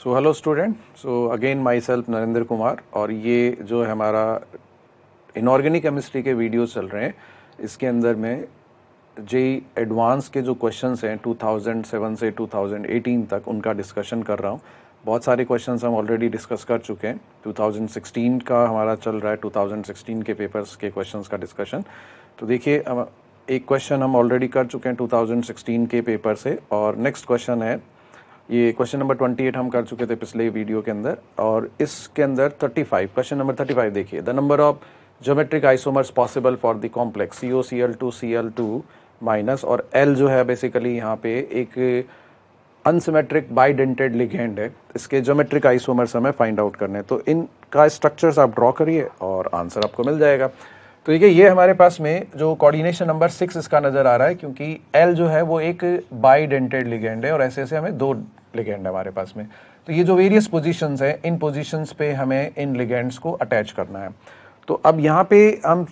So hello student so again myself Narendra Kumar और ये जो हमारा इनऑर्गेनिक केमिस्ट्री के वीडियोस चल रहे हैं, इसके अंदर में जे एडवांस के जो क्वेश्चंस हैं 2007 से 2018 तक उनका डिस्कशन कर रहा हूँ। बहुत सारे क्वेश्चंस हम ऑलरेडी डिस्कस कर चुके हैं। 2016 का हमारा चल रहा है 2016 के पेपर्स के क्वेश्चंस का डिस्कशन तो देखिए एक क्वेश्चन हम ऑलरेडी कर चुके हैं 2016 के पेपर से, और नेक्स्ट क्वेश्चन है ये क्वेश्चन नंबर 28 हम कर चुके थे पिछले वीडियो के अंदर और इसके अंदर 35 क्वेश्चन नंबर 35 देखिए। The number of geometric isomers possible for the complex C O C L two C L two minus और एल जो है बेसिकली यहाँ पे एक अनसिमेट्रिक बाइडेंटेड लिगेंड है। इसके ज्योमेट्रिक आइसोमर्स हमें फाइंड आउट करने तो इनका स्ट्रक्चर्स आप ड्रॉ करिए और आंसर आपको मिल जाएगा। तो देखिए, ये हमारे पास में जो कोऑर्डिनेशन नंबर सिक्स इसका नज़र आ रहा है, क्योंकि एल जो है वो एक बाइडेंटेड लिगेंड है और ऐसे ऐसे हमें दो लिगेंड है हमारे पास में। तो ये जो वेरियस पोजीशंस है, इन पोजीशंस पे हमें इन लिगेंड्स को अटैच करना है। तो अब यहाँ पे हम,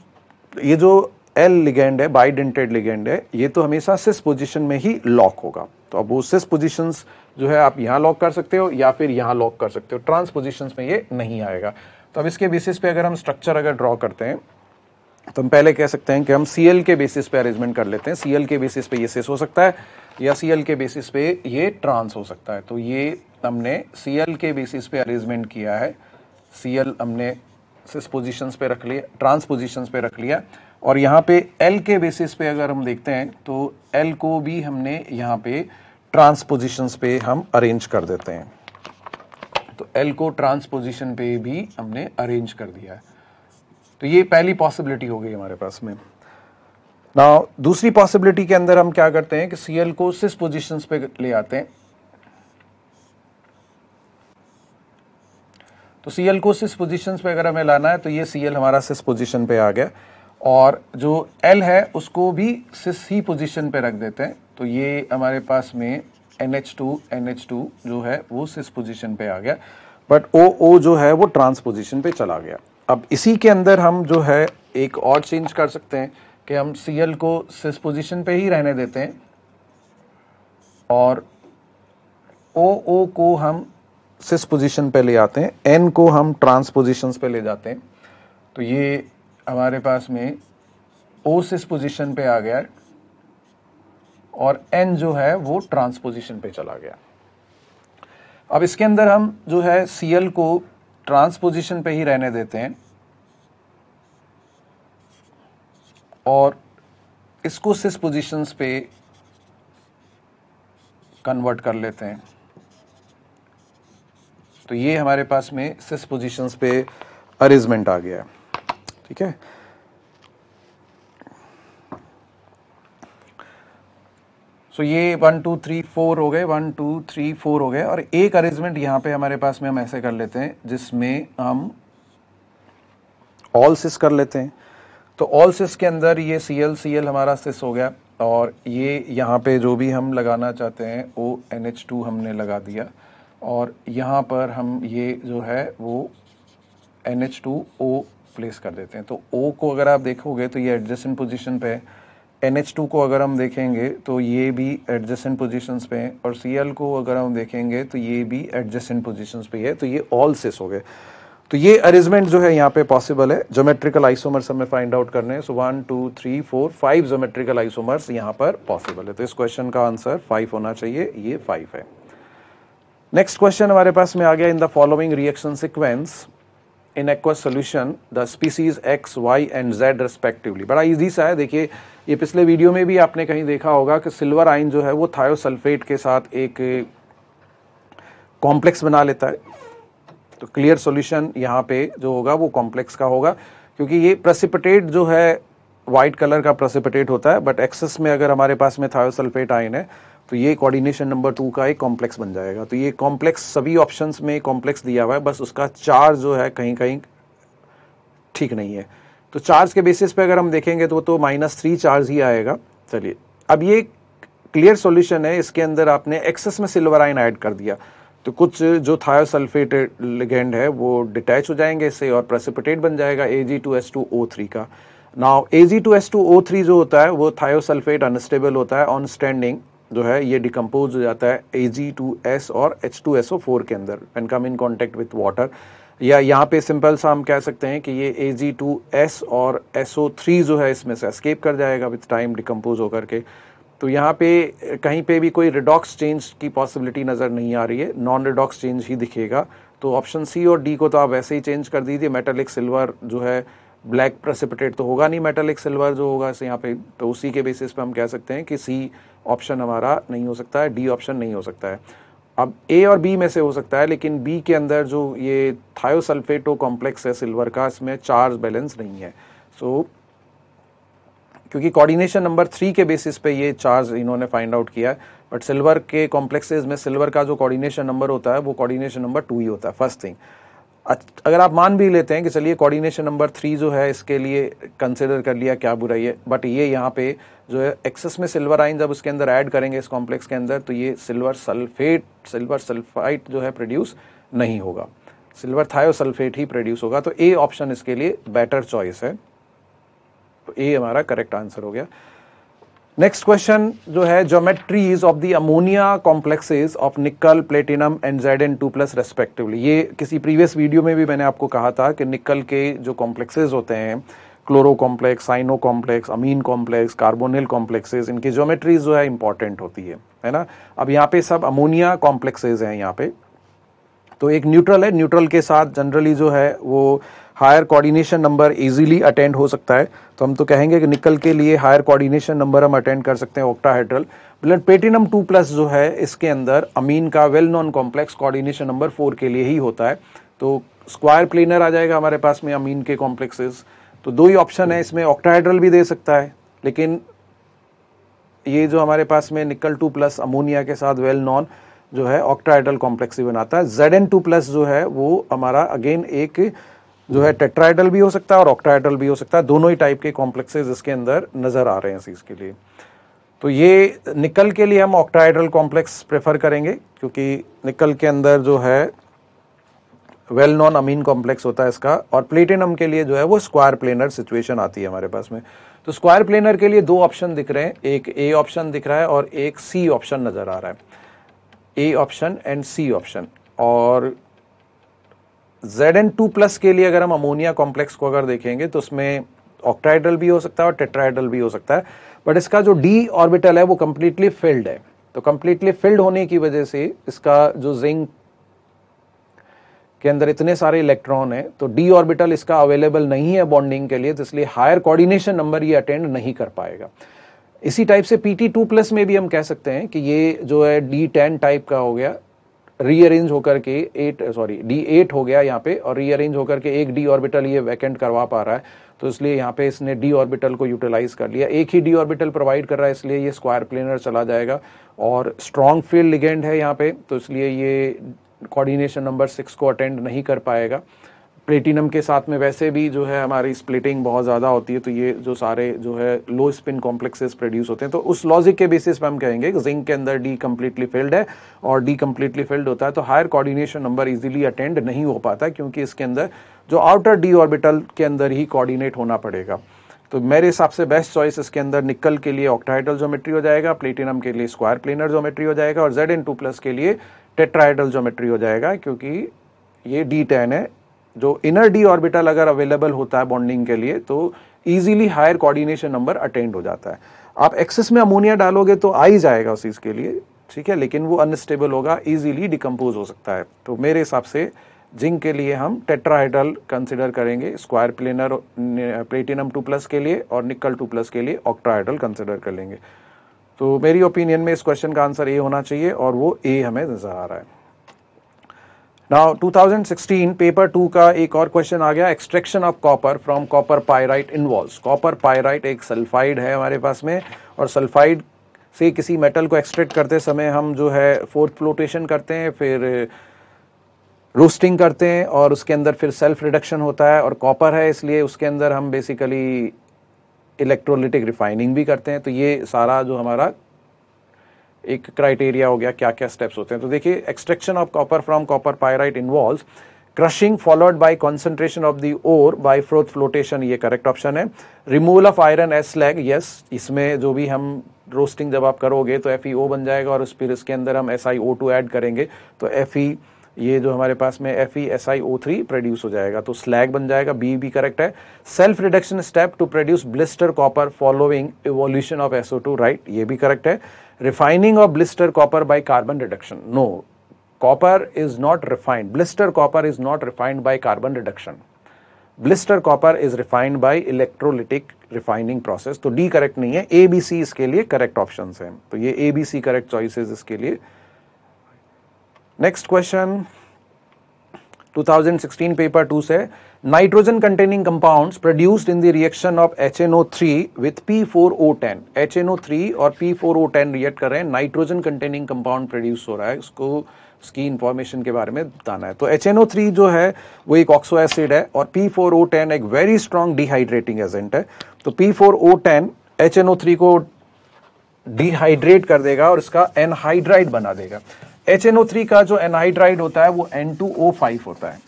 ये जो एल लिगेंड है बाइडेंटेड लिगेंड है, ये तो हमेशा सिस पोजीशन में ही लॉक होगा। तो अब वो सिस पोजीशंस जो है आप यहाँ लॉक कर सकते हो या फिर यहाँ लॉक कर सकते हो। ट्रांस पोजीशंस में ये नहीं आएगा। तो अब इसके बेसिस पे अगर हम स्ट्रक्चर अगर ड्रॉ करते हैं तो हम पहले कह सकते हैं कि हम सीएल के बेसिस पे अरेंजमेंट कर लेते हैं। सीएल के बेसिस पे ये सेस हो सकता है या सीएल के बेसिस पे ये ट्रांस हो सकता है। तो ये हमने सीएल के बेसिस पे अरेंजमेंट किया है। सीएल हमने सिस पोजिशंस पे रख लिया ट्रांस पोजिशंस पे रख लिया। और यहाँ पे एल के बेसिस पे अगर हम देखते हैं तो एल को भी हमने यहाँ पे ट्रांस पोजिशंस पे हम अरेंज कर देते हैं। तो एल को ट्रांस पोजिशन पे भी हमने अरेंज कर दिया है। तो ये पहली पॉसिबिलिटी हो गई हमारे पास में। ना दूसरी पॉसिबिलिटी के अंदर हम क्या करते हैं कि सीएल को सिस पोजिशन पे ले आते हैं। तो सीएल को सिस पोजिशन पे अगर हमें लाना है तो ये सीएल हमारा सिस पोजिशन पे आ गया। और जो एल है, उसको भी सिस ही पोजिशन पे रख देते हैं। तो ये हमारे पास में NH2 NH2 जो है, वो सिस पोजिशन पे आ गया। बट ओ ओ जो है, वो ट्रांस पोजिशन पे चला गया। अब इसी के अंदर हम जो है एक और चेंज कर सकते हैं कि हम सी एल को सिस पोजीशन पे ही रहने देते हैं और ओ ओ को हम सिस पोजीशन पे ले आते हैं एन को हम ट्रांस पोजिशन पे ले जाते हैं। तो ये हमारे पास में ओ सिस पोजीशन पे आ गया और एन जो है वो ट्रांस पोजिशन पे चला गया। अब इसके अंदर हम जो है सी एल को ट्रांस पोजिशन पे ही रहने देते हैं और इसको सिस पोजीशंस पे कन्वर्ट कर लेते हैं। तो ये हमारे पास में सिस पोजीशंस पे अरेंजमेंट आ गया ठीक है? सो ये वन टू थ्री फोर हो गए वन टू थ्री फोर हो गए और एक अरेंजमेंट यहाँ पे हमारे पास में हम ऐसे कर लेते हैं, जिसमें हम ऑल सिस कर लेते हैं। तो ऑल सिस के अंदर ये सी एल सी एल हमारा सिस हो गया और ये यहाँ पे जो भी हम लगाना चाहते हैं, वो एन एच टू हमने लगा दिया और यहाँ पर हम ये जो है, वो N H two O place कर देते हैं। तो ओ को अगर आप देखोगे तो ये एडजस्टेंट पोजिशन पे है। एन एच टू को अगर हम देखेंगे तो ये भी एडजस्टेंट पोजीशंस पे है, और सी एल को अगर हम देखेंगे तो ये भी एडजस्टेंट पोजीशंस पे है तो ये ऑल सिस हो गए। तो ये अरेंजमेंट जो है यहाँ पे पॉसिबल है जोमेट्रिकल आइसोमर्स हमें फाइंड आउट करने हैं so one two three four five geometrical isomers यहाँ पर पॉसिबल है। तो इस क्वेश्चन का आंसर फाइव होना चाहिए, ये फाइव है। नेक्स्ट क्वेश्चन हमारे पास में आ गया in the following reaction sequence in aqueous solution the species X Y and Z respectively बड़ा इजी सा है, देखिए, ये पिछले वीडियो में भी आपने कहीं देखा होगा कि सिल्वर आइन जो है, वो थायोसल्फेट के साथ एक कॉम्प्लेक्स बना लेता है। तो क्लियर सॉल्यूशन यहाँ पे जो होगा, वो कॉम्प्लेक्स का होगा, क्योंकि ये प्रेसिपिटेट जो है वाइट कलर का प्रेसिपिटेट होता है बट एक्सेस में अगर हमारे पास में थायोसल्फेट आइन है तो ये कोऑर्डिनेशन नंबर टू का एक कॉम्प्लेक्स बन जाएगा। तो ये कॉम्प्लेक्स सभी ऑप्शंस में कॉम्प्लेक्स दिया हुआ है, बस उसका चार्ज जो है कहीं कहीं ठीक नहीं है। तो चार्ज के बेसिस पे अगर हम देखेंगे तो वो तो माइनस थ्री चार्ज ही आएगा। चलिए, अब ये क्लियर सॉल्यूशन है, इसके अंदर आपने एक्सेस में सिल्वर आइन ऐड कर दिया। तो कुछ जो थायोसल्फेट लिगेंड है, वो डिटैच हो जाएँगे इससे और प्रेसिपिटेट बन जाएगा A G two S two O three का। Now A G two S two O three जो होता है, वो थायोसल्फेट अनस्टेबल होता है ऑन स्टैंडिंग जो है, ये डिकम्पोज हो जाता है ए जी टू एस और H two S O four के अंदर and come in contact with water या यहाँ पे सिंपल सा हम कह सकते हैं कि ये ए जी टू एस और एस ओ थ्री जो है, इसमें से एस्केप कर जाएगा विथ टाइम डिकम्पोज होकर के। तो यहाँ पे, कहीं पे भी कोई रिडॉक्स चेंज की पॉसिबिलिटी नज़र नहीं आ रही है। नॉन रिडॉक्स चेंज ही दिखेगा। तो ऑप्शन सी और डी को तो आप वैसे ही चेंज कर दीजिए। मेटेलिक सिल्वर जो है ब्लैक प्रेसिपिटेट तो होगा नहीं मेटेलिक सिल्वर जो होगा इसे यहाँ पे तो उसी के बेसिस पे हम कह सकते हैं कि सी ऑप्शन हमारा नहीं हो सकता है डी ऑप्शन नहीं हो सकता है। अब ए और बी में से हो सकता है लेकिन बी के अंदर जो ये थायोसल्फेटो कॉम्प्लेक्स है सिल्वर का इसमें चार्ज बैलेंस नहीं है। सो so, क्योंकि कोऑर्डिनेशन नंबर थ्री के बेसिस पे ये चार्ज इन्होंने फाइंड आउट किया है बट सिल्वर के कॉम्प्लेक्सेज में सिल्वर का जो कोऑर्डिनेशन नंबर होता है वो कोऑर्डिनेशन नंबर टू ही होता है फ़र्स्ट थिंग अगर आप मान भी लेते हैं कि चलिए कोऑर्डिनेशन नंबर थ्री जो है, इसके लिए कंसिडर कर लिया क्या बुराई है बट ये यहाँ पे जो है एक्सेस में सिल्वर आइन जब उसके अंदर ऐड करेंगे इस कॉम्प्लेक्स के अंदर तो ये सिल्वर सल्फेट सिल्वर सल्फाइट जो है प्रोड्यूस नहीं होगा। सिल्वर थायोसल्फेट ही प्रोड्यूस होगा। तो ए ऑप्शन इसके लिए बेटर चॉइस है। तो ए हमारा करेक्ट आंसर हो गया। नेक्स्ट क्वेश्चन जो है geometries of the ammonia complexes of nickel platinum and Z N two plus respectively ये किसी प्रीवियस वीडियो में भी मैंने आपको कहा था कि निकल के जो कॉम्प्लेक्सेस होते हैं chloro complex cyano complex amine complex carbonyl complexes इनकी ज्योमेट्रीज जो है इंपॉर्टेंट होती है है ना? अब यहाँ पे सब अमोनिया कॉम्प्लेक्सेज हैं यहाँ पे। तो एक न्यूट्रल है न्यूट्रल के साथ जनरली जो है वो higher coordination number easily attend हो सकता है। तो हम तो कहेंगे कि निकल के लिए हायर कोऑर्डिनेशन नंबर हम अटेंड कर सकते हैं ऑक्टाहाइड्रल ब्लड पेटिनम टू प्लस जो है, इसके अंदर अमीन का well known complex coordination number four के लिए ही होता है। तो स्क्वायर प्लेनर आ जाएगा हमारे पास में अमीन के कॉम्प्लेक्सेस तो दो ही ऑप्शन है, इसमें ऑक्टाहाइड्रल भी दे सकता है, लेकिन ये जो हमारे पास में निकल टू प्लस अमोनिया के साथ वेल नॉन जो है ऑक्टाहाइड्रल कॉम्प्लेक्स ही बनाता है। जेड एन टू प्लस जो है, वो हमारा अगेन एक जो है टेट्राइडल भी हो सकता है और ऑक्टाइडल भी हो सकता है। दोनों ही टाइप के कॉम्प्लेक्सेज इसके अंदर नज़र आ रहे हैं इस के लिए। तो ये निकल के लिए हम ऑक्ट्राइडल कॉम्प्लेक्स प्रेफर करेंगे, क्योंकि निकल के अंदर जो है वेल नॉन अमीन कॉम्प्लेक्स होता है इसका, और प्लेटिनम के लिए जो है वो स्क्वायर प्लेनर सिचुएशन आती है हमारे पास में। तो स्क्वायर प्लेनर के लिए दो ऑप्शन दिख रहे हैं। एक ए ऑप्शन दिख रहा है और एक सी ऑप्शन नज़र आ रहा है। A option and C option और जेड एन टू प्लस के लिए अगर हम अमोनिया कॉम्प्लेक्स को अगर देखेंगे तो उसमें ऑक्टाइडल भी हो सकता है और टेट्राइडल भी हो सकता है। बट इसका जो डी ऑर्बिटल है, वो कंप्लीटली फिल्ड है। तो कंप्लीटली फिल्ड होने की वजह से इसका जो जिंक के अंदर इतने सारे इलेक्ट्रॉन है तो डी ऑर्बिटल इसका अवेलेबल नहीं है बॉन्डिंग के लिए तो इसलिए हायर कोऑर्डिनेशन नंबर ये अटेंड नहीं कर पाएगा। इसी टाइप से पीटी टू प्लस में भी हम कह सकते हैं कि ये जो है डी टेन टाइप का हो गया। रीअरेंज होकर के एट सॉरी डी एट हो गया यहाँ पे और रीअरेंज होकर के एक डी ऑर्बिटल ये वैकेंट करवा पा रहा है। तो इसलिए यहाँ पे इसने डी ऑर्बिटल को यूटिलाइज कर लिया। एक ही डी ऑर्बिटल प्रोवाइड कर रहा है, इसलिए ये स्क्वायर प्लेनर चला जाएगा और स्ट्रॉन्ग फ़ील्ड लिगेंड है यहाँ पे तो इसलिए ये कोऑर्डिनेशन नंबर सिक्स को अटेंड नहीं कर पाएगा। प्लेटिनम के साथ में वैसे भी जो है हमारी स्प्लिटिंग बहुत ज़्यादा होती है तो ये जो सारे जो है लो स्पिन कॉम्प्लेक्सेस प्रोड्यूस होते हैं तो उस लॉजिक के बेसिस पे हम कहेंगे कि जिंक के अंदर डी कम्प्लीटली फिल्ड है और डी कम्प्लीटली फिल्ड होता है तो higher coordination number easily attend नहीं हो पाता क्योंकि इसके अंदर जो आउटर डी ऑर्बिटल के अंदर ही कोऑर्डिनेट होना पड़ेगा। तो मेरे हिसाब से बेस्ट चॉइस इसके अंदर निकल के लिए ऑक्टाइडल जोमेट्री हो जाएगा प्लेटिनम के लिए स्क्वायर प्लेनर जोमेट्री हो जाएगा और जेड एन टू प्लस के लिए टेट्राइडल जोमेट्री हो जाएगा, क्योंकि ये डी टेन है जो इनर डी ऑर्बिटल अगर अवेलेबल होता है बॉन्डिंग के लिए तो easily higher coordination number attend हो जाता है। आप एक्सेस में अमोनिया डालोगे तो आ ही जाएगा उस चीज़ के लिए, ठीक है? लेकिन वो अनस्टेबल होगा ईजिली डिकम्पोज हो सकता है। तो मेरे हिसाब से जिंक के लिए हम टेट्राहाइड्रल कंसिडर करेंगे square planar platinum two plus के लिए और निकल टू प्लस के लिए ऑक्ट्राहाइड्रल कंसिडर कर लेंगे। तो मेरी ओपिनियन में इस क्वेश्चन का आंसर ए होना चाहिए और वो ए हमें नज़र आ रहा है। नाउ 2016 पेपर टू का एक और क्वेश्चन आ गया extraction of copper from copper pyrite involve copper pyrite एक सल्फाइड है हमारे पास में और सल्फाइड से किसी मेटल को एक्सट्रैक्ट करते समय हम जो है फोर्थ फ्लोटेशन करते हैं फिर रोस्टिंग करते हैं और उसके अंदर फिर सेल्फ रिडक्शन होता है और कॉपर है इसलिए उसके अंदर हम बेसिकली इलेक्ट्रोलिटिक रिफाइनिंग भी करते हैं तो ये सारा जो हमारा एक क्राइटेरिया हो गया क्या क्या स्टेप्स होते हैं। तो देखिए extraction of copper from copper pyrite involve crushing followed by concentration of the ore by froth flotation ये करेक्ट ऑप्शन है। Removal of iron as slag yes इसमें जो भी हम रोस्टिंग जब आप करोगे तो एफ़ ओ बन जाएगा और फिर इसके अंदर हम S I O two add करेंगे तो एफ़ ई ये जो हमारे पास में F E S I O three produce हो जाएगा तो स्लैग बन जाएगा बी भी करेक्ट है। Self reduction step to produce blister copper following evolution of SO two right ये भी करेक्ट है। Refining of blister copper by carbon reduction no copper is not refined blister copper is not refined by carbon reduction blister copper is refined by electrolytic refining process तो D correct नहीं है। ए B सी इसके लिए correct option है। तो ये A B C correct choices इसके लिए नेक्स्ट क्वेश्चन 2016 पेपर टू से nitrogen containing compounds produced in the reaction of HNO3 with P4O10 HNO3 और P4O10 रिएक्ट कर रहे हैं नाइट्रोजन कंटेनिंग कंपाउंड प्रोड्यूस हो रहा है उसको उसकी इंफॉर्मेशन के बारे में बताना है। तो HNO3 जो है, वो एक ऑक्सो एसिड है और P4O10 एक वेरी स्ट्रॉन्ग डिहाइड्रेटिंग एजेंट है। तो P4O10 HNO3 को डिहाइड्रेट कर देगा और इसका एनहाइड्राइड बना देगा। HNO3 का जो एनहाइड्राइड होता है, वो N2O5 होता है।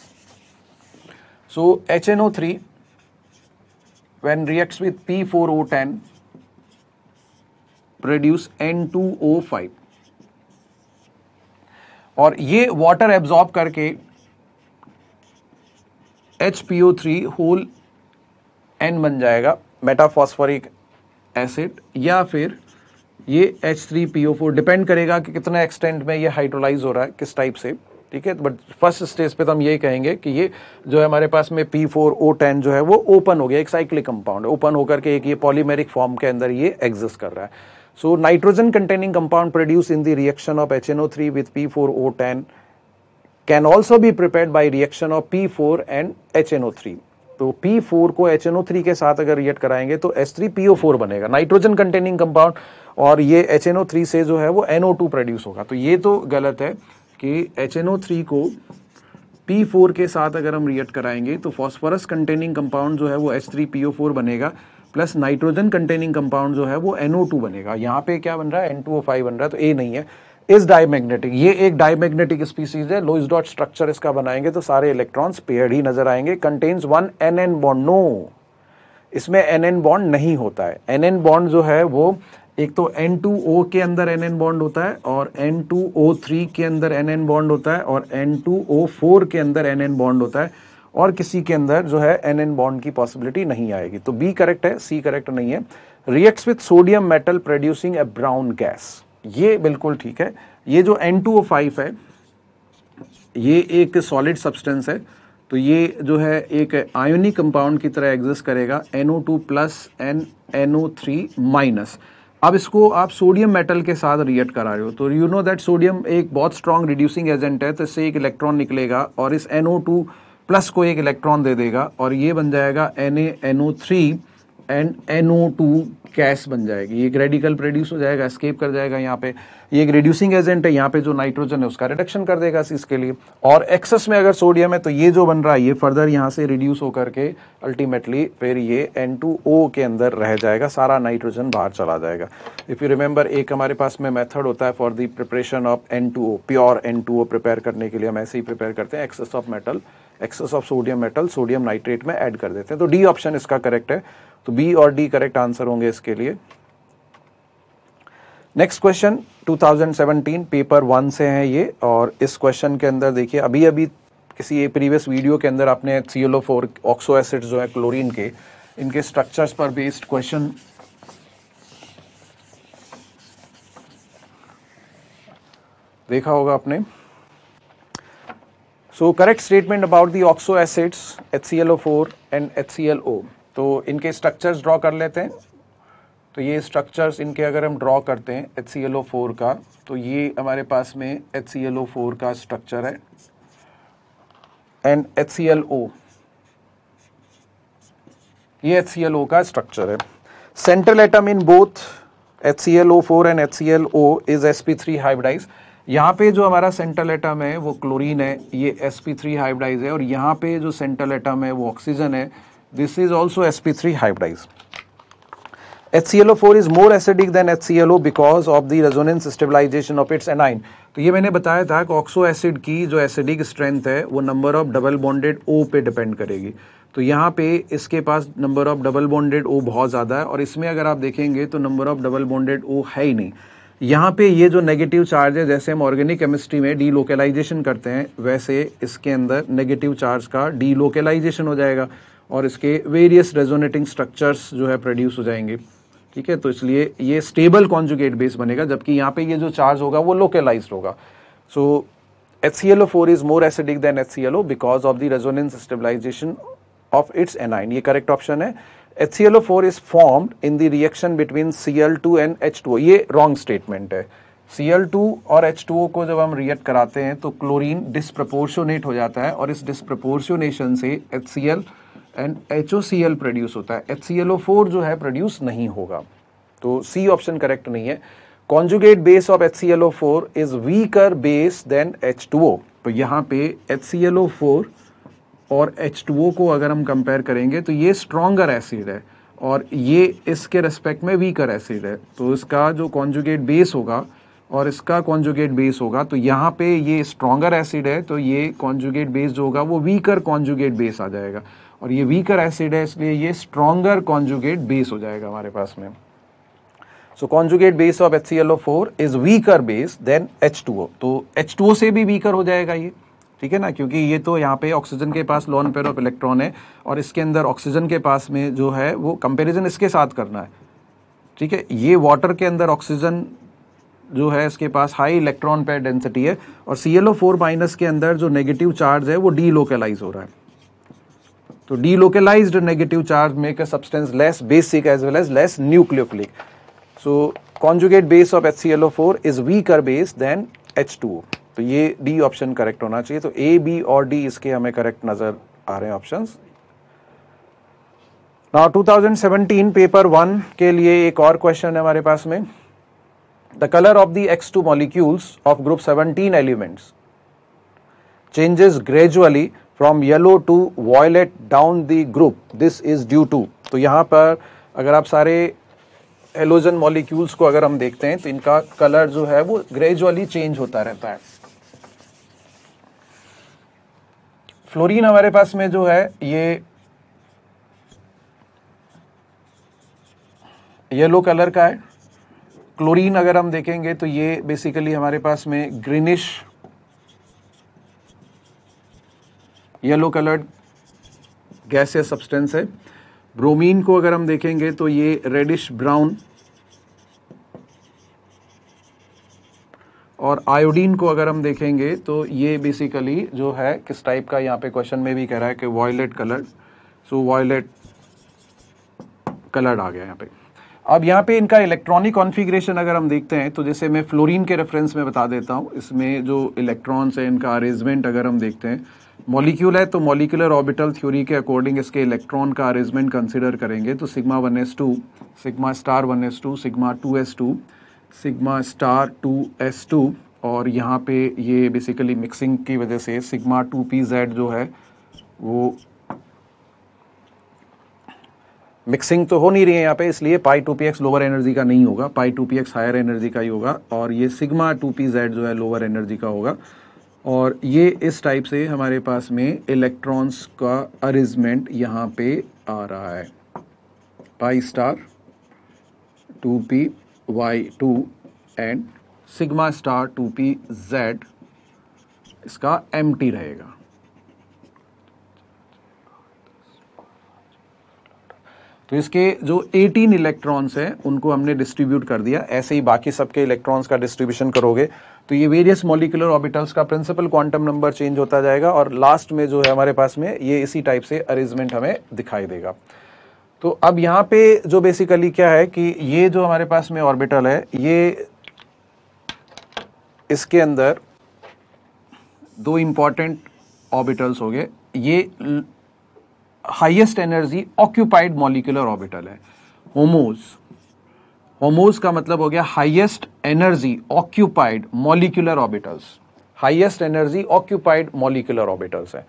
So H N O HNO3 when reacts with P4O10 produce N2O5 और ये वाटर एब्जॉर्ब करके HPO3 होल N बन जाएगा मेटाफॉस्फोरिक एसिड या फिर ये H3PO4 डिपेंड करेगा कि कितना एक्सटेंट में ये हाइड्रोलाइज हो रहा है, किस टाइप से, ठीक है? बट फ़र्स्ट स्टेज पे तो हम यही कहेंगे कि ये जो है हमारे पास में P4O10 जो है वो ओपन हो गया, एक साइक्लिक कंपाउंड ओपन होकर के एक ये पॉलीमेरिक फॉर्म के अंदर ये एग्जिस्ट कर रहा है। So nitrogen containing compound produce in the reaction of HNO3 with P4O10 can also be prepared by reaction of P4 and HNO3 तो P4 को HNO3 के साथ अगर रिएक्ट कराएँगे तो H3PO4 बनेगा नाइट्रोजन कंटेनिंग कंपाउंड और ये HNO3 से जो है वो NO2 प्रोड्यूस होगा। तो ये तो गलत है कि HNO3 को P4 के साथ अगर हम रिएक्ट कराएँगे तो फॉस्फोरस कंटेनिंग कंपाउंड जो है वो H3PO4 बनेगा प्लस नाइट्रोजन कंटेनिंग कंपाउंड जो है वो NO2 बनेगा। यहाँ पे क्या बन रहा है? N2O5 बन रहा है तो ए नहीं है। इस डायमैग्नेटिक, ये एक डायमैग्नेटिक स्पीसीज है लोइस डॉट स्ट्रक्चर इसका बनाएँगे तो सारे इलेक्ट्रॉन्स पेयर्ड ही नज़र आएँगे contains one N N bond no इसमें एन एन बॉन्ड नहीं होता है। एन एन बॉन्ड जो है वो, एक तो N2O के अंदर एन एन बॉन्ड होता है और N2O3 के अंदर एन एन बॉन्ड होता है और N2O4 के अंदर एन एन बॉन्ड होता है और किसी के अंदर जो है एन एन बॉन्ड की पॉसिबिलिटी नहीं आएगी। तो बी करेक्ट है सी करेक्ट नहीं है। Reacts with sodium metal producing a brown gas ये बिल्कुल ठीक है। ये जो N2O5 है, ये एक सॉलिड सब्सटेंस है। तो ये जो है एक आयोनिक कंपाउंड की तरह एग्जिस्ट करेगा N O two plus N N O three minus अब इसको आप सोडियम मेटल के साथ रिएक्ट करा रहे हो। तो यू नो दैट सोडियम एक बहुत स्ट्रॉन्ग रिड्यूसिंग एजेंट है तो इससे एक इलेक्ट्रॉन निकलेगा और इस एन ओ टू प्लस को एक इलेक्ट्रॉन दे देगा और ये बन जाएगा Na एंड NO2 गैस बन जाएगी। एक रेडिकल प्रोड्यूस हो जाएगा स्केप कर जाएगा यहाँ पे। ये एक रिड्यूसिंग एजेंट है, यहाँ पे जो नाइट्रोजन है, उसका रिडक्शन कर देगा इसके लिए। और एक्सेस में अगर सोडियम है तो ये जो बन रहा है, ये फर्दर यहाँ से रिड्यूस होकर के अल्टीमेटली फिर ये एन टू ओ के अंदर रह जाएगा, सारा नाइट्रोजन बाहर चला जाएगा। इफ़ यू रिमेंबर एक हमारे पास में मेथड होता है for the preparation of N two O pure N two O prepare करने के लिए। हम ऐसे ही प्रिपेयर करते हैं excess of metal excess of sodium metal sodium nitrate में ऐड कर देते हैं। तो डी ऑप्शन इसका करेक्ट है। तो बी और डी करेक्ट आंसर होंगे इसके लिए। नेक्स्ट क्वेश्चन 2017 पेपर वन से है ये। और इस क्वेश्चन के अंदर देखिए अभी अभी किसी प्रीवियस वीडियो के अंदर आपने C L O four oxo acid जो है क्लोरीन के, इनके स्ट्रक्चर्स पर बेस्ड क्वेश्चन देखा होगा आपने। So correct statement about the oxo acids H C L O four and H C L O तो इनके स्ट्रक्चर्स ड्रॉ कर लेते हैं। तो ये स्ट्रक्चर्स इनके अगर हम ड्रॉ करते हैं H C L O four का तो ये हमारे पास में H C L O four का स्ट्रक्चर है। And H C L O ये एच सी एल ओ का स्ट्रक्चर है। Central atom in both H C L O four and H C L O S P three hybridise यहाँ पे जो हमारा central atom है, वो क्लोरीन है, ये एस पी थ्री हाइब्रिडाइज है, और यहाँ पे जो सेंट्रल एटम है, वो ऑक्सीजन है this is This is also sp3 hybridized. HClO4 is more acidic than HClO because of the resonance stabilization of its anion. तो ये मैंने बताया था कि ऑक्सो एसिड की जो एसिडिक स्ट्रेंथ है, वो number of double bonded O पे डिपेंड करेगी तो यहाँ पे इसके पास number of double bonded O बहुत ज़्यादा है, और इसमें अगर आप देखेंगे तो number of double bonded O है ही नहीं यहाँ पे ये जो नेगेटिव चार्ज है, जैसे हम ऑर्गेनिक केमिस्ट्री में डी लोकेलाइजेशन करते हैं, वैसे इसके अंदर नेगेटिव चार्ज का डी लोकेलाइजेशन हो जाएगा और इसके वेरियस रेजोनेटिंग स्ट्रक्चर्स जो है प्रोड्यूस हो जाएँगे। ठीक है? तो इसलिए ये स्टेबल कॉन्जुगेट बेस बनेगा, जबकि यहाँ पे ये जो चार्ज होगा, वो लोकेलाइज होगा। So H C L O four is more acidic than H C L O because of the resonance stabilisation of its anion ये करेक्ट ऑप्शन है। H C L O four is formed in the reaction between C L two and H two ये wrong statement है। C L two और H two O को जब हम react कराते हैं तो क्लोरीन डिस्प्रपोर्शनेट हो जाता है और इस डिस्प्रपोर्शनेशन से ओ सी एल प्रोड्यूस होता है। H C L O four जो है प्रोड्यूस नहीं होगा। तो सी ऑप्शन करेक्ट नहीं है। O four is weaker base than H two O तो यहाँ पे H C L O four और एच को अगर हम कंपेयर करेंगे तो ये स्ट्रॉन्गर एसिड है और ये इसके रेस्पेक्ट में वीकर एसिड है। तो इसका जो कॉन्जुगेट बेस होगा और इसका कॉन्जुगेट बेस होगा तो यहाँ पे ये स्ट्रॉन्गर एसिड है तो ये कॉन्जुगेट बेस जो होगा, वो वीकर कॉन्जुगेट बेस आ जाएगा। और ये वीकर एसिड है, इसलिए ये स्ट्रॉन्गर कॉन्जुगेट बेस हो जाएगा हमारे पास में। So conjugate base of H C L O four is weaker base than H two O तो एच टू ओ से भी वीकर हो जाएगा ये। ठीक है ना क्योंकि ये तो यहाँ पे ऑक्सीजन के पास लॉन पेयर ऑफ़ इलेक्ट्रॉन है और इसके अंदर ऑक्सीजन के पास में जो है, वो कंपेरिजन इसके साथ करना है ठीक है ये वाटर के अंदर ऑक्सीजन जो है, इसके पास हाई इलेक्ट्रॉन पेयर डेंसिटी है और C L O four minus के अंदर जो नेगेटिव चार्ज है, वो डी लोकेलाइज हो रहा है तो delocalized negative charge make a substance less basic as well as less nucleophilic. So, conjugate base of HClO4 is weaker base than H2O. तो ये डी ऑप्शन करेक्ट होना चाहिए। तो ए बी और डी इसके हमें करेक्ट नज़र आ रहे हैं ऑप्शन नाउ 2017 पेपर वन के लिए एक और क्वेश्चन है हमारे पास में। The colour of the X two molecules of group 17 elements changes gradually from yellow to violet down the group this is due to तो यहाँ पर अगर आप सारे एलोजन मॉलिक्यूल्स को अगर हम देखते हैं तो इनका कलर जो है वो ग्रेजुअली चेंज होता रहता है। फ्लोरीन हमारे पास में जो है, ये येलो कलर का है। क्लोरीन अगर हम देखेंगे तो ये बेसिकली हमारे पास में greenish yellow coloured gaseous substance है। ब्रोमीन को अगर हम देखेंगे तो ये रेडिश ब्राउन और आयोडीन को अगर हम देखेंगे तो ये बेसिकली जो है, किस टाइप का यहाँ पे क्वेश्चन में भी कह रहा है कि violet colour so violet colour आ गया यहाँ पे। अब यहाँ पे इनका इलेक्ट्रॉनिक कॉन्फ़िगरेशन अगर हम देखते हैं तो जैसे मैं फ्लोरीन के रेफरेंस में बता देता हूँ, इसमें जो इलेक्ट्रॉन्स हैं, इनका अरेंजमेंट अगर हम देखते हैं मॉलिक्यूल है तो मॉलिकुलर ऑर्बिटल थ्योरी के अकॉर्डिंग इसके इलेक्ट्रॉन का अरेंजमेंट कंसिडर करेंगे तो sigma one S two sigma star one S two sigma two S two sigma star two S two और यहाँ पे ये बेसिकली मिक्सिंग की वजह से सिग्मा टू पी जेड जो है, वो मिक्सिंग तो हो नहीं रही है यहाँ पे, इसलिए pi two P X lower energy का नहीं होगा pi two P X higher energy का ही होगा और ये सिग्मा टू पी जेड जो है लोअर एनर्जी का होगा। और ये इस टाइप से हमारे पास में इलेक्ट्रॉन्स का अरेंजमेंट यहाँ पे आ रहा है। Pi star two P Y two and sigma star two P Z इसका एम टी रहेगा। तो इसके जो 18 इलेक्ट्रॉन्स हैं, उनको हमने डिस्ट्रीब्यूट कर दिया। ऐसे ही बाकी सबके इलेक्ट्रॉन्स का डिस्ट्रीब्यूशन करोगे। तो ये वेरियस मॉलिकुलर ऑर्बिटल्स का प्रिंसिपल क्वांटम नंबर चेंज होता जाएगा और लास्ट में जो है हमारे पास में, ये इसी टाइप से अरेंजमेंट हमें दिखाई देगा। तो अब यहाँ पे जो बेसिकली क्या है कि ये जो हमारे पास में ऑर्बिटल है, ये इसके अंदर दो इंपॉर्टेंट ऑर्बिटल्स हो गए। ये highest energy occupied molecular orbital है होमोज होमोज का मतलब हो गया highest energy occupied molecular orbitals highest energy occupied molecular orbitals है।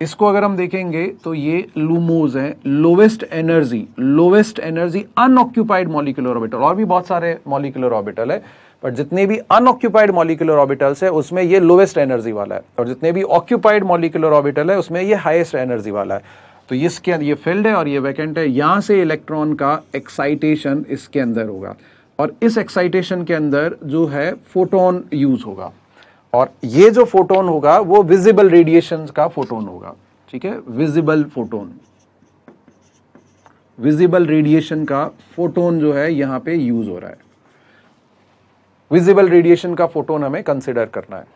इसको अगर हम देखेंगे तो ये लूमोज है lowest energy lowest energy unoccupied molecular orbital और भी बहुत सारे मॉलिकुलर ऑर्बिटल है बट जितने भी अनऑक्यूपाइड मॉलिकुलर ऑर्बिटल्स है, उसमें ये लोवेस्ट एनर्जी वाला है। और जितने भी ऑक्यूपाइड मॉलिकुलर ऑर्बिटल है, उसमें ये हाईएस्ट एनर्जी वाला है। तो इसके अंदर ये फ़ील्ड है और ये वैकेंट है। यहाँ से इलेक्ट्रॉन का एक्साइटेशन इसके अंदर होगा। और इस एक्साइटेशन के अंदर जो है फोटोन यूज़ होगा। और ये जो फोटोन होगा, वो विजिबल रेडिएशन का फोटोन होगा। ठीक है? विजिबल फोटोन विजिबल रेडिएशन का फोटोन जो है, यहाँ पे यूज़ हो रहा है। विजिबल रेडिएशन का फोटोन हमें कंसिडर करना है।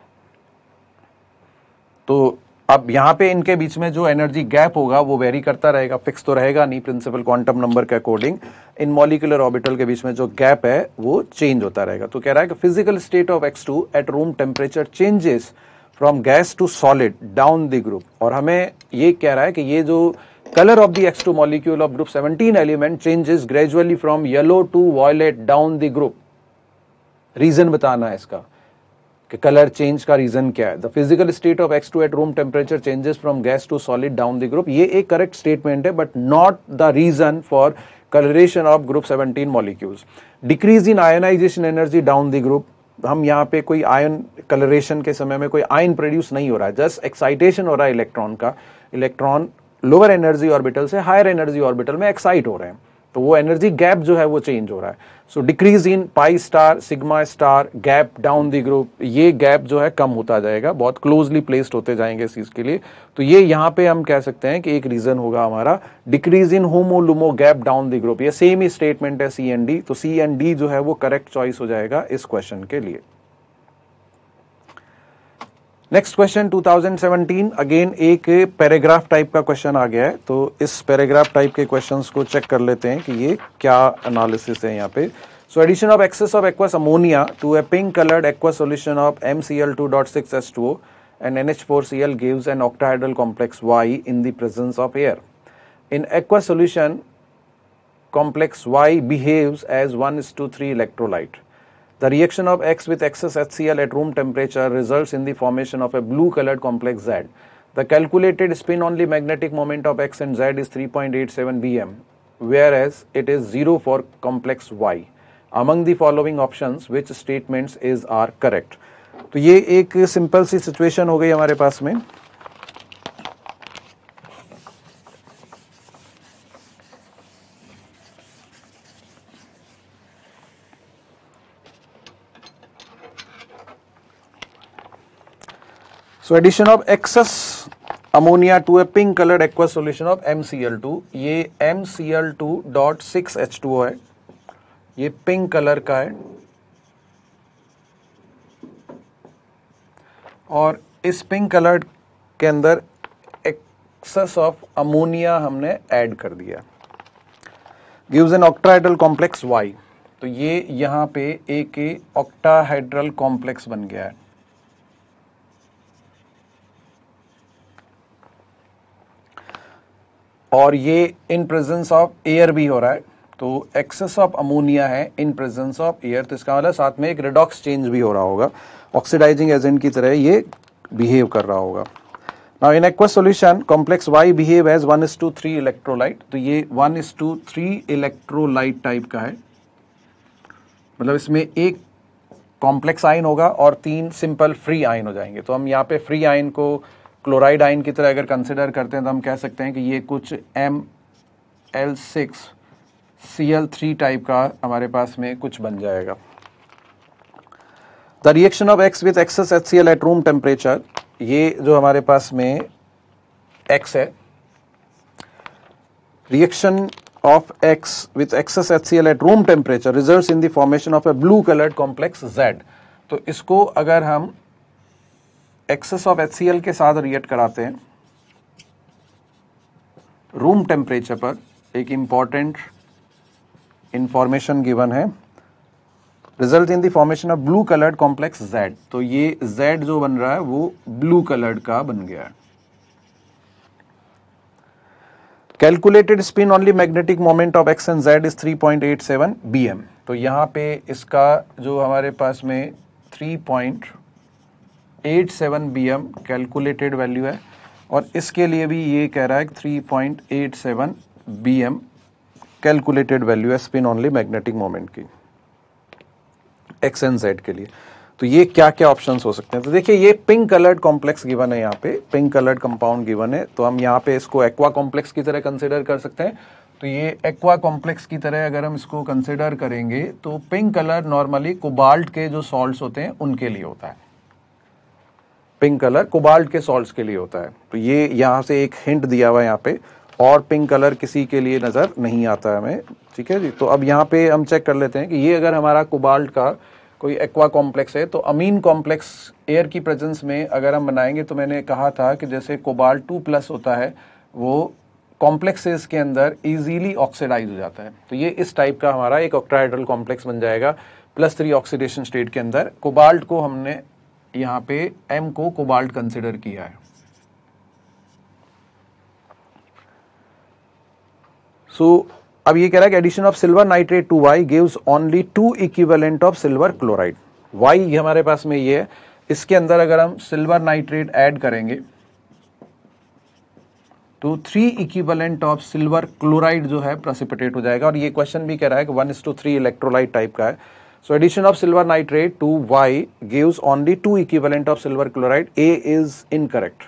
तो अब यहाँ पे इनके बीच में जो एनर्जी गैप होगा, वो वेरी करता रहेगा फिक्स तो रहेगा, नहीं प्रिंसिपल क्वांटम नंबर के अकॉर्डिंग इन मॉलिकुलर ऑर्बिटल के बीच में जो गैप है, वो चेंज होता रहेगा। तो कह रहा है कि physical state of X two at room temperature changes from gas to solid down the group और हमें ये कह रहा है कि ये जो colour of the X two molecule of group 17 element changes gradually from yellow to violet down the group reason बताना है इसका। कि कलर चेंज का रीजन क्या है? The physical state of X two at room temperature changes from gas to solid down the group ये एक correct statement है but not the reason for colouration of group 17 molecules decrease in ionisation energy down the group हम यहाँ पे कोई ion colouration के समय में कोई आयन प्रोड्यूस नहीं हो रहा है जस्ट एक्साइटेशन हो रहा है इलेक्ट्रॉन का। इलेक्ट्रॉन लोअर एनर्जी ऑर्बिटल से हायर एनर्जी ऑर्बिटल में एक्साइट हो रहे हैं। तो वो एनर्जी गैप जो है वो चेंज हो रहा है। So decrease in pi star sigma star gap down the group ये गैप जो है कम होता जाएगा, बहुत क्लोजली प्लेस्ड होते जाएँगे इस चीज़ के लिए। तो ये यहाँ पे हम कह सकते हैं कि एक रीजन होगा हमारा decrease in HOMO LUMO gap down the group ये सेम ही स्टेटमेंट है सी एन डी तो सी एन डी जो है वो करेक्ट चॉइस हो जाएगा इस क्वेश्चन के लिए। नेक्स्ट क्वेश्चन 2017 अगेन एक पैराग्राफ टाइप का क्वेश्चन आ गया है तो इस पैराग्राफ टाइप के क्वेश्चंस को चेक कर लेते हैं कि ये क्या एनालिसिस है यहाँ पे so addition of excess of aqueous ammonia to a pink coloured aqueous solution of MCl2.6H2O and NH4Cl gives an octahedral complex Y in the presence of air. In aqueous solution, complex Y behaves as 1 is to 3 electrolyte. The reaction of X with excess HCl at room temperature results in the formation of a blue colored complex Z. The calculated spin only magnetic moment of X and Z is 3.87 bm, whereas it is 0 for complex Y. Among the following options, which statements is are correct? तो ये एक simple सी situation हो गई हमारे पास में So, addition of excess ammonia to a pink colored aqueous solution of MCl2 ये MCl2.6H2O है. ये पिंक कलर का है. और इस पिंक कलर के अंदर एक्सेस ऑफ़ अमोनिया हमने ऐड कर दिया. Gives an octahedral complex Y तो ये यहाँ पे एक ऑक्टाहाइड्रल कॉम्प्लेक्स बन गया है. और ये इन प्रेजेंस ऑफ़ एयर भी हो रहा है तो एक्सेस ऑफ़ अमोनिया है इन प्रेजेंस ऑफ़ एयर तो इसका मतलब साथ में एक रिडॉक्स चेंज भी हो रहा होगा। ऑक्सीडाइजिंग एजेंट की तरह ये बिहेव कर रहा होगा। Now in aqua solution complex Y behave as one is to three electrolyte तो ये one is to three electrolyte type का है। मतलब इसमें एक कॉम्प्लेक्स आइन होगा और तीन सिंपल फ्री आइन हो जाएँगे। तो हम यहाँ पे फ्री आइन को क्लोराइड आइन की तरह अगर कंसिडर करते हैं तो हम कह सकते हैं कि ये कुछ M L six C L three type का हमारे पास में कुछ बन जाएगा। The reaction of X with excess H C L at room temperature ये जो हमारे पास में एक्स है reaction of X with excess H C L at room temperature result in the formation of a blue coloured complex Z तो इसको अगर हम एक्सेस ऑफ़ एच के साथ रिएक्ट कराते हैं। रूम टेम्परेचर पर एक इंपॉर्टेंट इंफॉर्मेशन गिवन है। Result in the formation of blue coloured complex Z तो ये जेड जो बन रहा है, वो ब्लू कलर्ड का बन गया है। Calculated spin only magnetic moment of X and Z is 3.87 bm तो यहाँ पे इसका जो हमारे पास में 3. 87 bm कैलकुलेटेड वैल्यू है। और इसके लिए भी ये कह रहा है three point eight seven B M calculated value है स्पिन ओनली मैग्नेटिक मोमेंट की। एक्स एन जेड के लिए। तो ये क्या क्या ऑप्शंस हो सकते हैं? तो देखिए, ये पिंक कलर्ड कॉम्प्लेक्स गिवन है यहाँ पे। पिंक कलर्ड कंपाउंड गिवन है। तो हम यहाँ पे इसको एक्वा कॉम्प्लेक्स की तरह कंसिडर कर सकते हैं। तो ये एक्वा कॉम्प्लेक्स की तरह अगर हम इसको कंसिडर करेंगे तो पिंक कलर नॉर्मली कोबाल्ट के जो सॉल्ट्स होते हैं, उनके लिए होता है। पिंक कलर कोबाल्ट के सॉल्ट्स के लिए होता है। तो ये यहाँ से एक हिंट दिया हुआ है यहाँ पे, और पिंक कलर किसी के लिए नज़र नहीं आता हमें। ठीक है जी? तो अब यहाँ पे हम चेक कर लेते हैं कि ये अगर हमारा कोबाल्ट का कोई एक्वा कॉम्प्लेक्स है तो अमीन कॉम्प्लेक्स एयर की प्रेजेंस में अगर हम बनाएँगे तो मैंने कहा था कि जैसे कोबाल्ट टू प्लस होता है, वो कॉम्प्लेक्सेस के अंदर इजीली ऑक्सीडाइज हो जाता है। तो ये इस टाइप का हमारा एक ऑक्ट्राइड्रल कॉम्प्लेक्स बन जाएगा प्लस थ्री ऑक्सीडेशन स्टेट के अंदर। कोबाल्ट को हमने यहाँ पे एम को कोबाल्ट कंसिडर किया है। सो so, अब ये कह रहा है कि addition of silver nitrate to Y gives only two equivalent of silver chloride Y हमारे पास में ये है। इसके अंदर अगर हम सिल्वर नाइट्रेट ऐड करेंगे तो three equivalent of silver chloride जो है प्रसिपिटेट हो जाएगा। और ये क्वेश्चन भी कह रहा है कि one is to three electrolyte type का है। So addition of silver nitrate to Y gives only two equivalent of silver chloride A is incorrect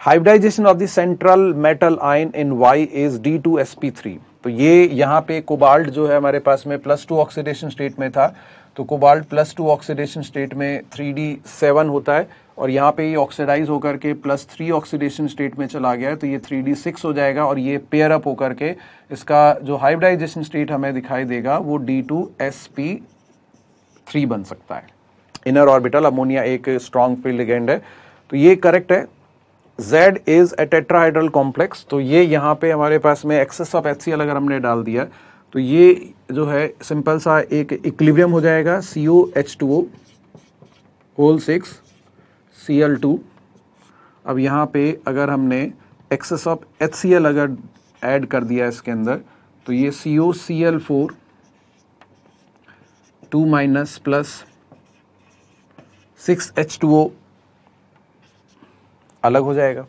hybridisation of the central metal ion in Y is d two s p three तो ये यहाँ पे cobalt जो है हमारे पास में plus two oxidation state में था। तो cobalt plus two oxidation state में थ्री डी सेवन होता है। और यहाँ पे ये ऑक्सीडाइज होकर के प्लस थ्री ऑक्सीडेशन स्टेट में चला गया है तो ये थ्री डी सिक्स हो जाएगा और ये पेयर अप होकर के इसका जो हाइब्रिडाइजेशन स्टेट हमें दिखाई देगा, वो d two s p three बन सकता है। इनर ऑर्बिटल अमोनिया एक स्ट्रॉन्ग लिगेंड है। तो ये करेक्ट है। Z is a tetrahedral complex तो ये यहाँ पे हमारे पास में एक्सेस ऑफ़ एचसीएल अगर हमने डाल दिया। तो ये जो है सिंपल सा एक इक्लिवियम हो जाएगा C O H two O whole six C L two अब यहाँ पे अगर हमने excess of H C L अगर ऐड कर दिया इसके अंदर तो ये C O C L four two minus plus six H two O अलग हो जाएगा।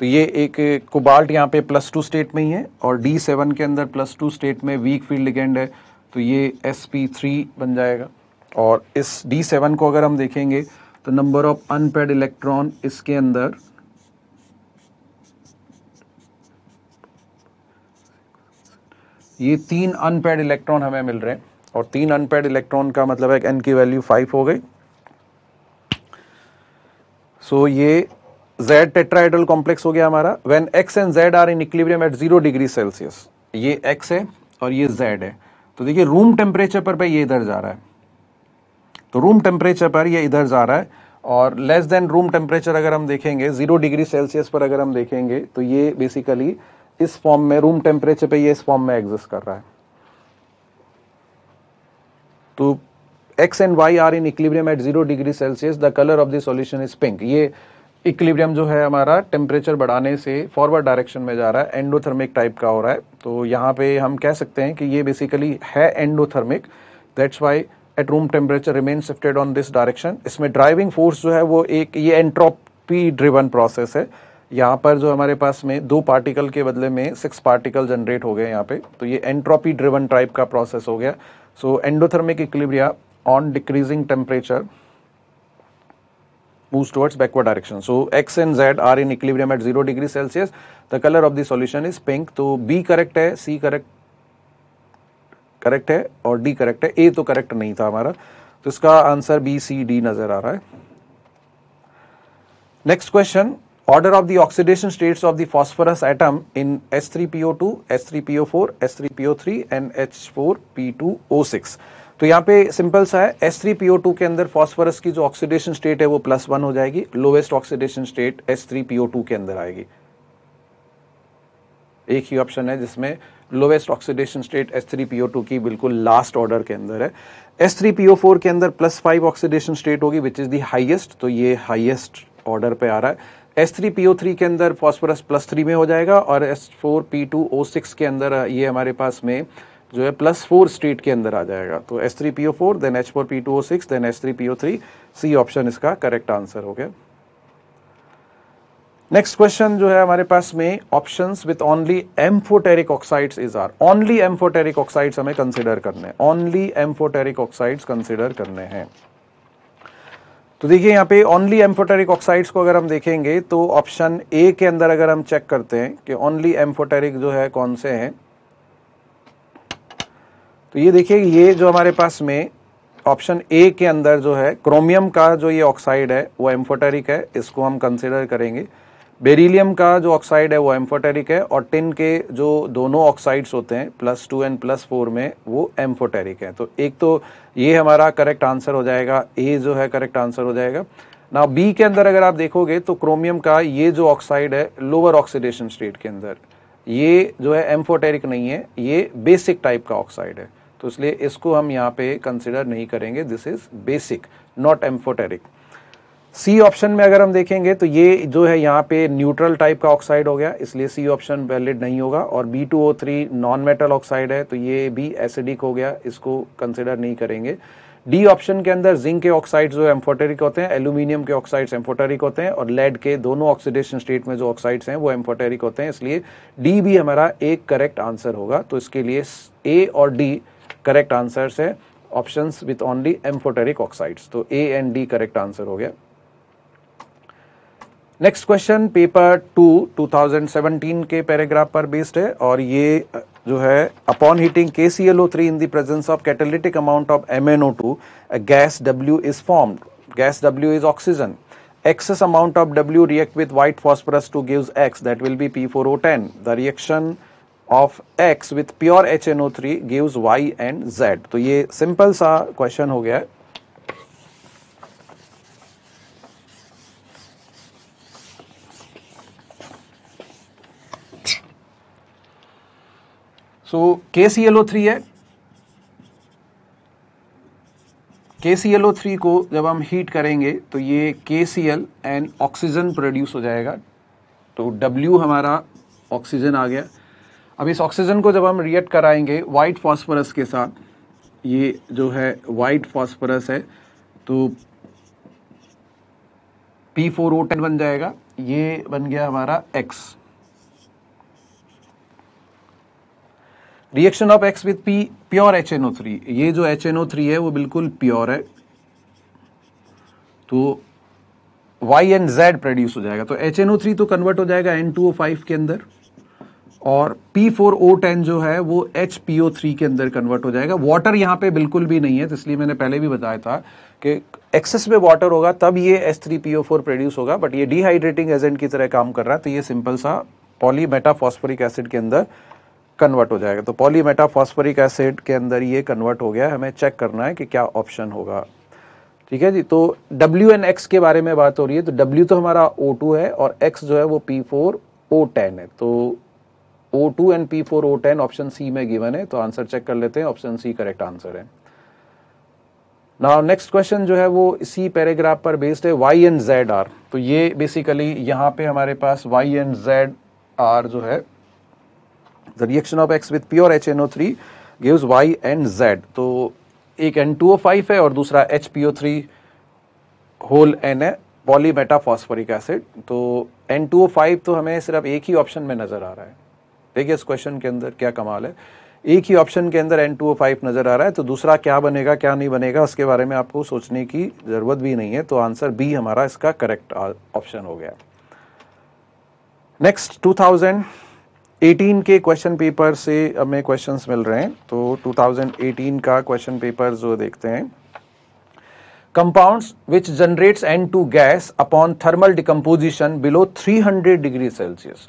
तो ये एक कोबाल्ट यहाँ पे प्लस टू स्टेट में ही है और डी सेवन के अंदर प्लस टू स्टेट में वीक फ़ील्ड लिगेंड है तो ये एस पी थ्री बन जाएगा। और इस डी सेवन को अगर हम देखेंगे तो नंबर ऑफ़ अनपेड इलेक्ट्रॉन इसके अंदर ये तीन अनपेड इलेक्ट्रॉन हमें मिल रहे हैं और तीन अनपेड इलेक्ट्रॉन का मतलब है एन की वैल्यू फाइव हो गई सो so, ये Z टेट्राइडल कॉम्प्लेक्स हो गया हमारा when X and Z are in equilibrium at zero degree Celsius ये X है और ये Z है तो देखिए रूम टेम्परेचर पर भाई ये इधर जा रहा है तो रूम टेम्परेचर पर ये इधर जा रहा है और लेस देन रूम टेम्परेचर अगर हम देखेंगे ज़ीरो डिग्री सेल्सियस पर अगर हम देखेंगे तो ये बेसिकली इस फॉर्म में रूम टेम्परेचर पे ये इस फॉर्म में एग्जिस्ट कर रहा है। तो X and Y are in equilibrium at zero degree Celsius the colour of the solution is pink ये इक्विलिब्रियम जो है हमारा टेम्परेचर बढ़ाने से फॉरवर्ड डायरेक्शन में जा रहा है एंडोथर्मिक टाइप का हो रहा है। तो यहाँ पे हम कह सकते हैं कि ये बेसिकली है endothermic that's why at room temperature remain shifted on this direction इसमें ड्राइविंग फोर्स जो है वो एक ये एंट्रोपी ड्रिवन प्रोसेस है यहाँ पर जो हमारे पास में दो पार्टिकल के बदले में सिक्स पार्टिकल जनरेट हो गए यहाँ पे तो ये एंट्रोपी ड्रिवन टाइप का प्रोसेस हो गया so endothermic equilibria on decreasing temperature moves towards backward direction. So x and z are in equilibrium at 0 degree Celsius. The color of the solution is pink. तो B correct है, C correct correct है और D correct है। ए तो correct नहीं था हमारा। तो इसका आंसर बी सी डी नज़र आ रहा है। Next question order of the oxidation states of the phosphorus atom in H3PO2, H3PO4, H3PO3 and H4P2O6 तो यहाँ पे सिंपल सा है S3PO2 के अंदर फॉस्फोरस की जो ऑक्सीडेशन स्टेट है वो प्लस वन हो जाएगी। लोवेस्ट ऑक्सीडेशन स्टेट S3PO2 के अंदर आएगी। एक ही ऑप्शन है जिसमें लोवेस्ट ऑक्सीडेशन स्टेट S3PO2 की बिल्कुल लास्ट ऑर्डर के अंदर है। S3PO4 के अंदर प्लस फाइव ऑक्सीडेशन स्टेट होगी विच इज़ दी हाइएस्ट तो ये हाईएस्ट ऑर्डर पे आ रहा है। S3PO3 के अंदर फॉस्फोरस प्लस थ्री में हो जाएगा और S4P2O6 के अंदर ये हमारे पास में जो है प्लस फोर स्टेट के अंदर आ जाएगा। तो S three P O four then H four P two O six then S three P O three C option इसका करेक्ट आंसर हो गया। नेक्स्ट क्वेश्चन जो है हमारे पास में options with only amphoteric oxides is are only amphoteric oxides हमें consider करने ओनली एम्फोटेरिक ऑक्साइड्स कंसिडर करने हैं। तो देखिए यहाँ पे ओनली एम्फोटेरिक ऑक्साइड्स को अगर हम देखेंगे तो ऑप्शन ए के अंदर अगर हम चेक करते हैं कि ओनली एम्फोटेरिक जो है कौन से हैं तो ये देखिए ये जो हमारे पास में ऑप्शन ए के अंदर जो है क्रोमियम का जो ये ऑक्साइड है वो एम्फोटेरिक है, इसको हम कंसिडर करेंगे। बेरिलियम का जो ऑक्साइड है वो एम्फोटेरिक है और टिन के जो दोनों ऑक्साइड्स होते हैं plus two and plus four में, वो एम्फोटेरिक है। तो एक तो ये हमारा करेक्ट आंसर हो जाएगा ए जो है करेक्ट आंसर हो जाएगा। ना बी के अंदर अगर आप देखोगे तो क्रोमियम का ये जो ऑक्साइड है लोअर ऑक्सीडेशन स्टेट के अंदर, ये जो है एम्फोटेरिक नहीं है, ये बेसिक टाइप का ऑक्साइड है। तो इसलिए इसको हम यहाँ पे कंसिडर नहीं करेंगे। This is basic not amphoteric C option में अगर हम देखेंगे तो ये जो है यहाँ पे न्यूट्रल टाइप का ऑक्साइड हो गया, इसलिए सी ऑप्शन वैलिड नहीं होगा और B two O three non metal oxide है तो ये भी एसिडिक हो गया, इसको कंसिडर नहीं करेंगे। डी ऑप्शन के अंदर जिंक के ऑक्साइड जो एम्फोटेरिक होते हैं एल्यूमिनियम के ऑक्साइड्स एम्फोटेरिक होते हैं और लेड के दोनों ऑक्सीडेशन स्टेट में जो ऑक्साइड्स हैं वो एम्फोटेरिक होते हैं, इसलिए डी भी हमारा एक करेक्ट आंसर होगा तो इसके लिए ए और डी करेक्ट आंसर है option with only amphoteric oxides तो A and D correct answer हो गया। नेक्स्ट क्वेश्चन पेपर टू 2017 के पैराग्राफ पर बेस्ड है और ये जो है upon heating K C L O three in the presence of catalytic amount of M N O two gas W is formed gas W is oxygen excess amount of excess amount of W react with white phosphorus to gives X that will be P4O10. The reaction of X with pure HNO3 gives Y and Z. तो ये simple सा question हो गया है सो K C L O three है। के C L O three को जब हम हीट करेंगे तो ये K C L and oxygen produce हो जाएगा। तो डब्ल्यू हमारा ऑक्सीजन आ गया। अब इस ऑक्सीजन को जब हम रिएक्ट कराएँगे वाइट फॉस्फोरस के साथ, ये जो है वाइट फॉस्फोरस है तो पी फोर ओ टेन बन जाएगा। ये बन गया हमारा X reaction of X with P pure H N O three ये जो एच एन ओ थ्री है, वो बिल्कुल प्योर है। तो वाई एंड जेड प्रोड्यूस हो जाएगा। तो एच एन ओ थ्री तो कन्वर्ट हो जाएगा एन टू ओ फाइव के अंदर। और पी फोर ओ टेन जो है, वो एच पी ओ थ्री के अंदर कन्वर्ट हो जाएगा। वाटर यहाँ पे बिल्कुल भी नहीं है तो इसलिए मैंने पहले भी बताया था कि एक्सेस में वाटर होगा, तब ये S three P O four produce होगा। बट ये डिहाइड्रेटिंग एजेंट की तरह काम कर रहा है तो ये सिंपल सा पॉलीमेटा फॉस्फोरिक एसिड के अंदर कन्वर्ट हो जाएगा। तो पॉलीमेटा फॉस्फोरिक एसिड के अंदर ये कन्वर्ट हो गया हमें चेक करना है कि क्या ऑप्शन होगा। ठीक है जी? तो W एंड X के बारे में बात हो रही है। तो W तो हमारा O2 है और X जो है वो P4 O10 है। तो O2 and P4 O10 option C में गिवन है। तो आंसर चेक कर लेते हैं। ऑप्शन सी करेक्ट आंसर है। नाउ नेक्स्ट क्वेश्चन जो है वो इसी पैराग्राफ पर बेस्ड है वाई एंड जेड आर तो ये बेसिकली यहाँ पे हमारे पास वाई एंड जेड आर जो है X with pure H N O three gives Y and Z तो एक एन टू ओ फाइव है और दूसरा H P O three whole N है पॉलीमेटा फॉस्फोरिक एसिड तो एन टू ओ फाइव तो हमें सिर्फ़ एक ही ऑप्शन में नज़र आ रहा है। देखिए इस क्वेश्चन के अंदर क्या कमाल है? एक ही ऑप्शन के अंदर एन टू ओ फाइव नज़र आ रहा है तो दूसरा क्या बनेगा, क्या नहीं बनेगा, उसके बारे में आपको सोचने की ज़रूरत भी नहीं है। तो आंसर बी हमारा इसका करेक्ट ऑप्शन हो गया। नेक्स्ट टू थाउज़ेंड 18 के क्वेश्चन पेपर से हमें क्वेश्चंस मिल रहे हैं तो 2018 का क्वेश्चन पेपर जो देखते हैं। Compounds which generates N two gas upon thermal decomposition below 300 degree Celsius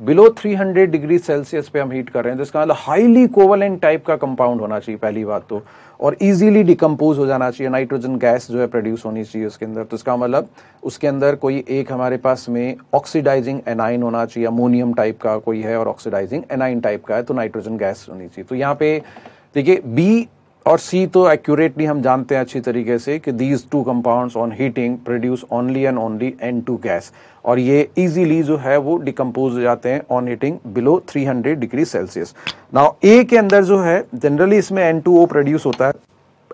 below 300 degree Celsius पे हम हीट कर रहे हैं, जिसका मतलब हाईली कोवलेंट टाइप का कंपाउंड होना चाहिए, पहली बात तो। और इजीली डिकम्पोज हो जाना चाहिए। नाइट्रोजन गैस जो है प्रोड्यूस होनी चाहिए उसके अंदर। तो इसका मतलब उसके अंदर कोई एक हमारे पास में ऑक्सीडाइजिंग एनाइन होना चाहिए अमोनियम टाइप का कोई है और ऑक्सीडाइजिंग एनाइन टाइप का है तो नाइट्रोजन गैस होनी चाहिए। तो यहाँ पे देखिए बी और सी तो एक्यूरेटली हम जानते हैं अच्छी तरीके से कि these two compounds on heating produce only and only N two gas और ये इजीली जो है वो डिकम्पोज हो जाते हैं on heating below 300 degree Celsius now A के अंदर जो है जनरली इसमें एन टू ओ प्रोड्यूस होता है।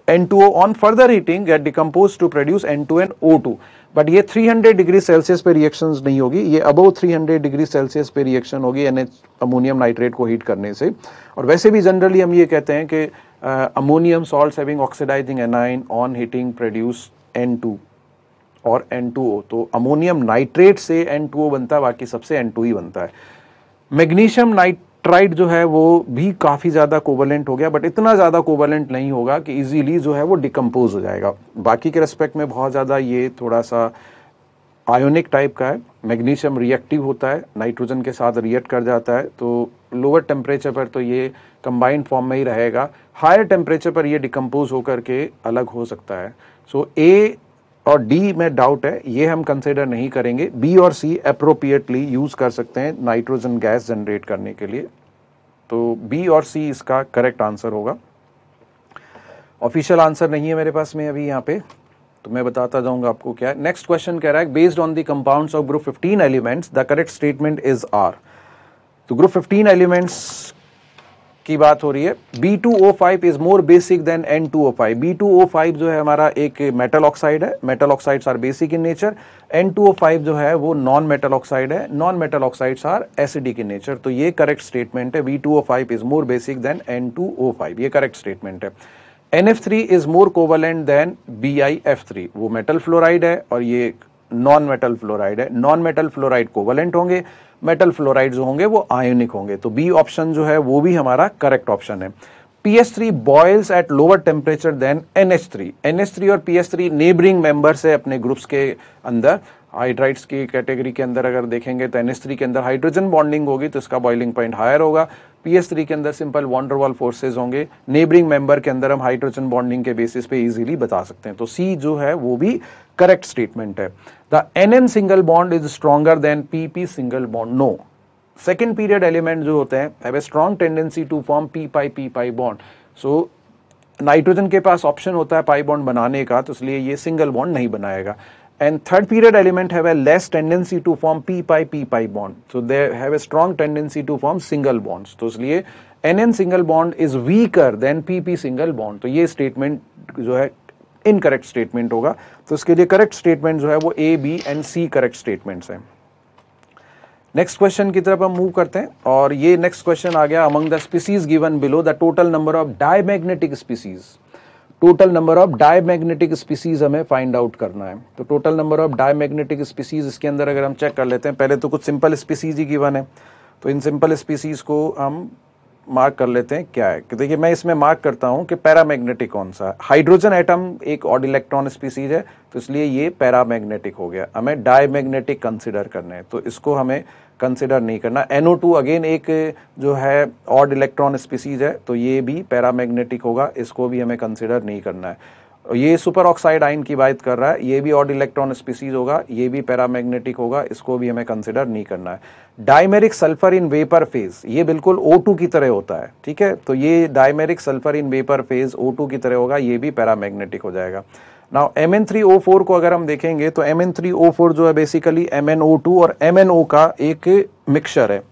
N2O on further heating get decomposed to produce N2 and O2 but ये 300 डिग्री सेल्सियस पे रिएक्शंस नहीं होगी। ये अबव 300 डिग्री सेल्सियस पे रिएक्शन होगी NH अमोनियम नाइट्रेट को हीट करने से। और वैसे भी जनरली हम ये कहते हैं कि ammonium salt having oxidising anion on heating produce N2 और N2O तो अमोनियम नाइट्रेट से N2O बनता है, बाकी सबसे N2 ही बनता है। मैग्नीशियम नाइट ट्राइड जो है, वो भी काफ़ी ज़्यादा कोवलेंट हो गया, बट इतना ज़्यादा कोवलेंट नहीं होगा कि इजीली जो है वो डिकम्पोज हो जाएगा। बाकी के रेस्पेक्ट में बहुत ज़्यादा ये थोड़ा सा आयोनिक टाइप का है। मैग्नीशियम रिएक्टिव होता है नाइट्रोजन के साथ रिएक्ट कर जाता है तो लोअर टेम्परेचर पर तो ये कंबाइंड फॉर्म में ही रहेगा। हायर टेम्परेचर पर ये डिकम्पोज होकर के अलग हो सकता है। सो ए और डी में डाउट है, ये हम कंसिडर नहीं करेंगे। बी और सी अप्रोप्रिएटली यूज़ कर सकते हैं नाइट्रोजन गैस जनरेट करने के लिए। तो बी और सी इसका करेक्ट आंसर होगा। ऑफिशियल आंसर नहीं है मेरे पास में अभी यहाँ पे तो मैं बताता जाऊँगा आपको क्या है। नेक्स्ट क्वेश्चन कह रहा है based on the compounds of group 15 elements the correct statement is are तो ग्रुप 15 एलिमेंट्स की बात हो रही है। B2O5 is more basic then N2O5 B2O5 जो है हमारा एक मेटल ऑक्साइड है। Metal oxides are basic in nature N2O5 जो है वो नॉन मेटल ऑक्साइड है। Non metal oxides are acidic in nature तो ये करेक्ट स्टेटमेंट है। B2O5 is more basic then N2O5 ये करेक्ट स्टेटमेंट है। NF3 is more covalent then BiF3 वो मेटल फ्लोराइड है और ये नॉन मेटल फ्लोराइड है। नॉन मेटल फ्लोराइड कोवलेंट होंगे। मेटल फ्लोराइड जो होंगे, वो आयोनिक होंगे। तो बी ऑप्शन जो है, वो भी हमारा करेक्ट ऑप्शन है। PS3 boils at lower temperature than NH3 NH3 और PS3 नेबरिंग मेंबर्स है अपने ग्रुप्स के अंदर। हाइड्राइड्स की कैटेगरी के अंदर अगर देखेंगे तो NH3 के अंदर हाइड्रोजन बॉन्डिंग होगी तो इसका बॉइलिंग पॉइंट हायर होगा। PS3 के अंदर simple van der Waals forces होंगे। नेबरिंग मेंबर के अंदर हम हाइड्रोजन बॉन्डिंग के बेसिस पे इजीली बता सकते हैं। तो सी जो है, वो भी करेक्ट स्टेटमेंट है। The N single bond is stronger than P single bond no second period element जो होते हैं have a strong tendency to form P pi P pi bond so nitrogen के पास ऑप्शन होता है पाई बॉन्ड बनाने का तो इसलिए ये सिंगल बॉन्ड नहीं बनाएगा and third period element have a less tendency to form p pi p pi bond so they have a strong tendency to form single bonds तो इसलिए nn single bond is weaker than pp single bond तो ये statement जो है incorrect statement होगा। तो इसके लिए करेक्ट स्टेटमेंट जो है वो A B and C correct statements हैं। नेक्स्ट क्वेश्चन की तरफ़ हम मूव करते हैं और ये नेक्स्ट क्वेश्चन आ गया among the species given below the total number of diamagnetic species total number of diamagnetic species हमें फाइंड आउट करना है। तो total number of diamagnetic species इसके अंदर अगर हम चेक कर लेते हैं, पहले तो कुछ सिंपल स्पीसीज ही गिवन है। तो इन सिंपल स्पीसीज को हम मार्क कर लेते हैं, क्या है? देखिए, मैं इसमें मार्क करता हूँ कि पैरामैग्नेटिक कौन सा? हाइड्रोजन एटम एक ऑड इलेक्ट्रॉन स्पीसीज है तो इसलिए ये पैरामैग्नेटिक हो गया। हमें डायमैग्नेटिक कंसिडर करने हैं तो इसको हमें कंसिडर नहीं करना। NO2 अगेन एक जो है ऑड इलेक्ट्रॉन स्पीसीज है तो ये भी पैरामैग्नेटिक होगा, इसको भी हमें कंसिडर नहीं करना है। ये सुपर ऑक्साइड आइन की बात कर रहा है, ये भी ऑड इलेक्ट्रॉन स्पीसीज होगा, ये भी पैरामैग्नेटिक होगा, इसको भी हमें कंसिडर नहीं करना है। Dimeric sulphur in vapour phase ये बिल्कुल O2 की तरह होता है, ठीक है? तो ये dimeric sulphur in vapour phase O2 की तरह होगा, ये भी पैरामैग्नेटिक हो जाएगा। नाउ MN3O4 को अगर हम देखेंगे तो MN3O4 जो है बेसिकली MnO2 और MnO का एक मिक्सचर है।